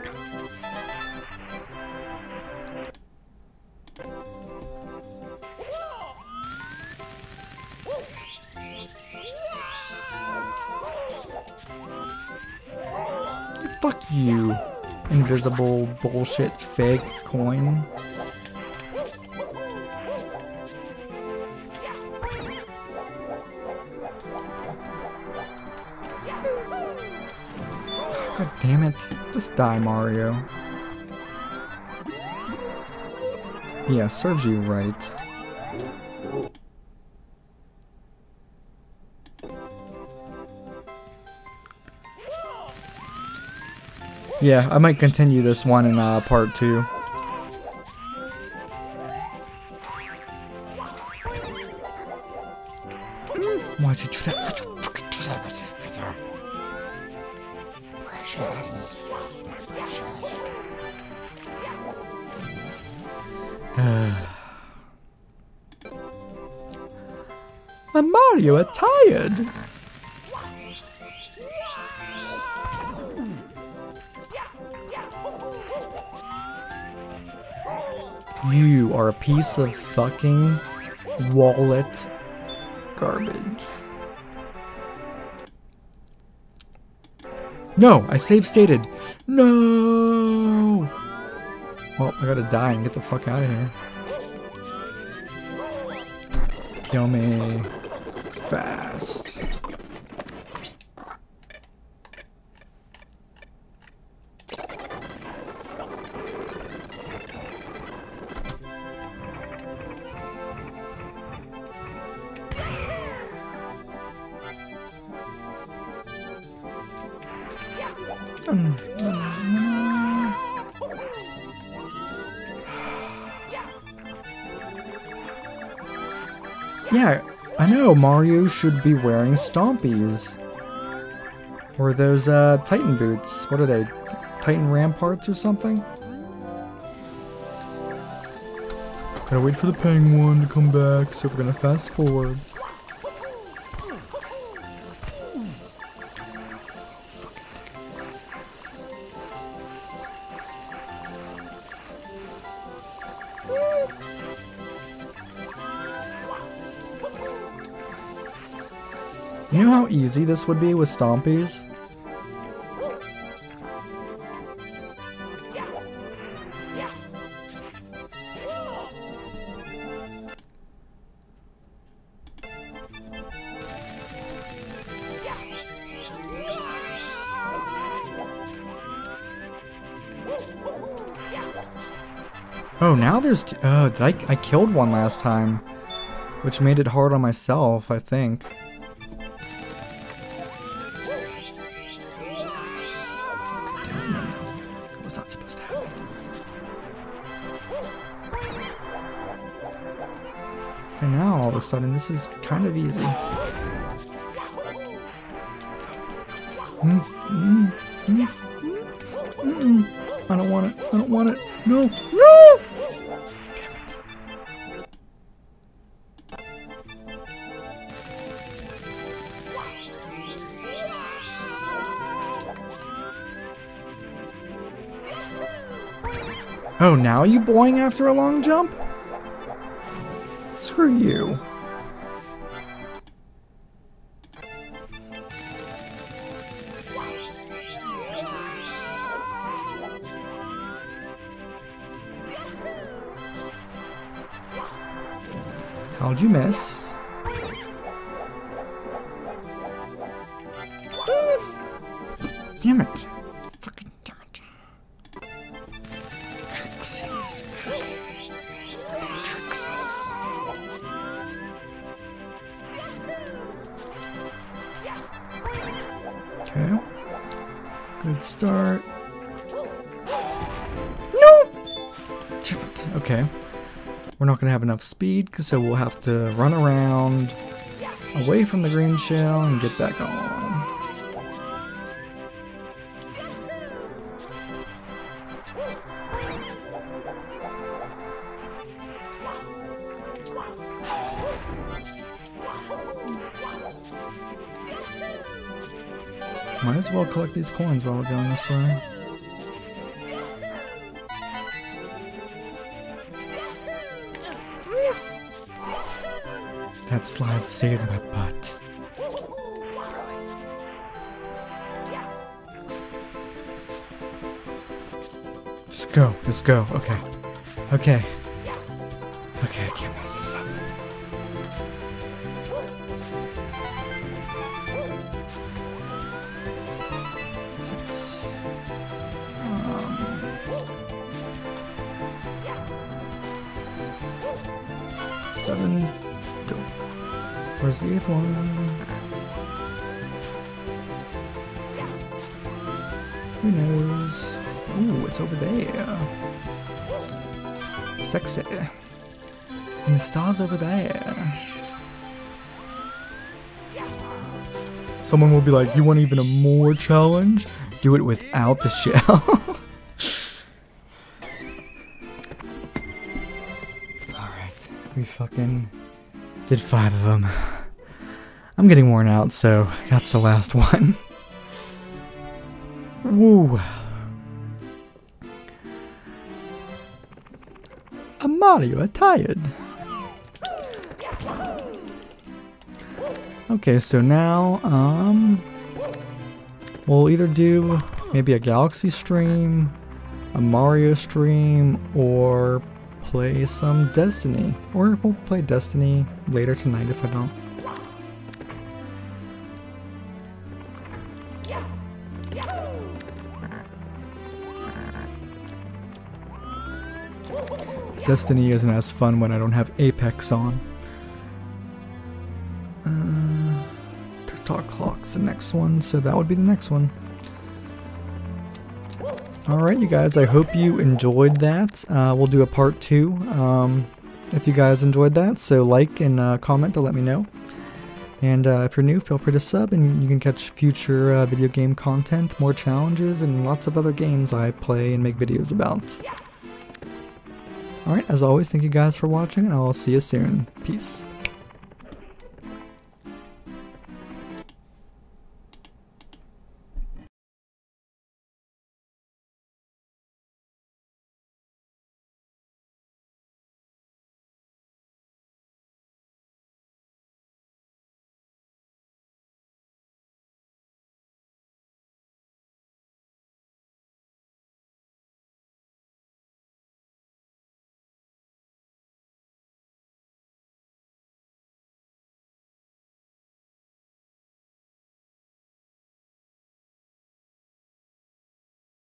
Fuck you, invisible bullshit fake coin. Die, Mario. Yeah, serves you right. Yeah, I might continue this one in uh, part two. Piece of fucking wallet garbage. No, I save stated. No. Well, I gotta die and get the fuck out of here. Kill me fast. Yeah, I know, Mario should be wearing Stompees. Or those uh, Titan boots. What are they? Titan Ramparts or something? Gotta wait for the penguin to come back, so we're gonna fast forward. Easy this would be with Stompees? Oh, now there's... Oh, I, I killed one last time. Which made it hard on myself, I think. Sudden, this is kind of easy. Mm, mm, mm. I don't want it. I don't want it. No. No! Oh, now you boing after a long jump? Screw you. How'd you have enough speed, so we'll have to run around away from the green shell and get back on. Might as well collect these coins while we're going this way. That slide saved my butt. Just go, just go. Okay. Okay. Okay, I can't mess this up. Eighth one? Who knows? Ooh, it's over there. Sexy. And the star's over there. Someone will be like, you want even a more challenge? Do it without the shell. Alright, we fucking did five of them. I'm getting worn out, so that's the last one. Woo. A Mario tired. Okay, so now, um, we'll either do maybe a Galaxy stream, a Mario stream, or play some Destiny. Or we'll play Destiny later tonight if I don't. Destiny isn't as fun when I don't have Apex on. Uh, Tick Tock Clock's the next one, so that would be the next one. Alright, you guys, I hope you enjoyed that. Uh, we'll do a part two um, if you guys enjoyed that, so like and uh, comment to let me know. And uh, if you're new, feel free to sub, and you can catch future uh, video game content, more challenges, and lots of other games I play and make videos about. Alright, as always, thank you guys for watching, and I'll see you soon. Peace.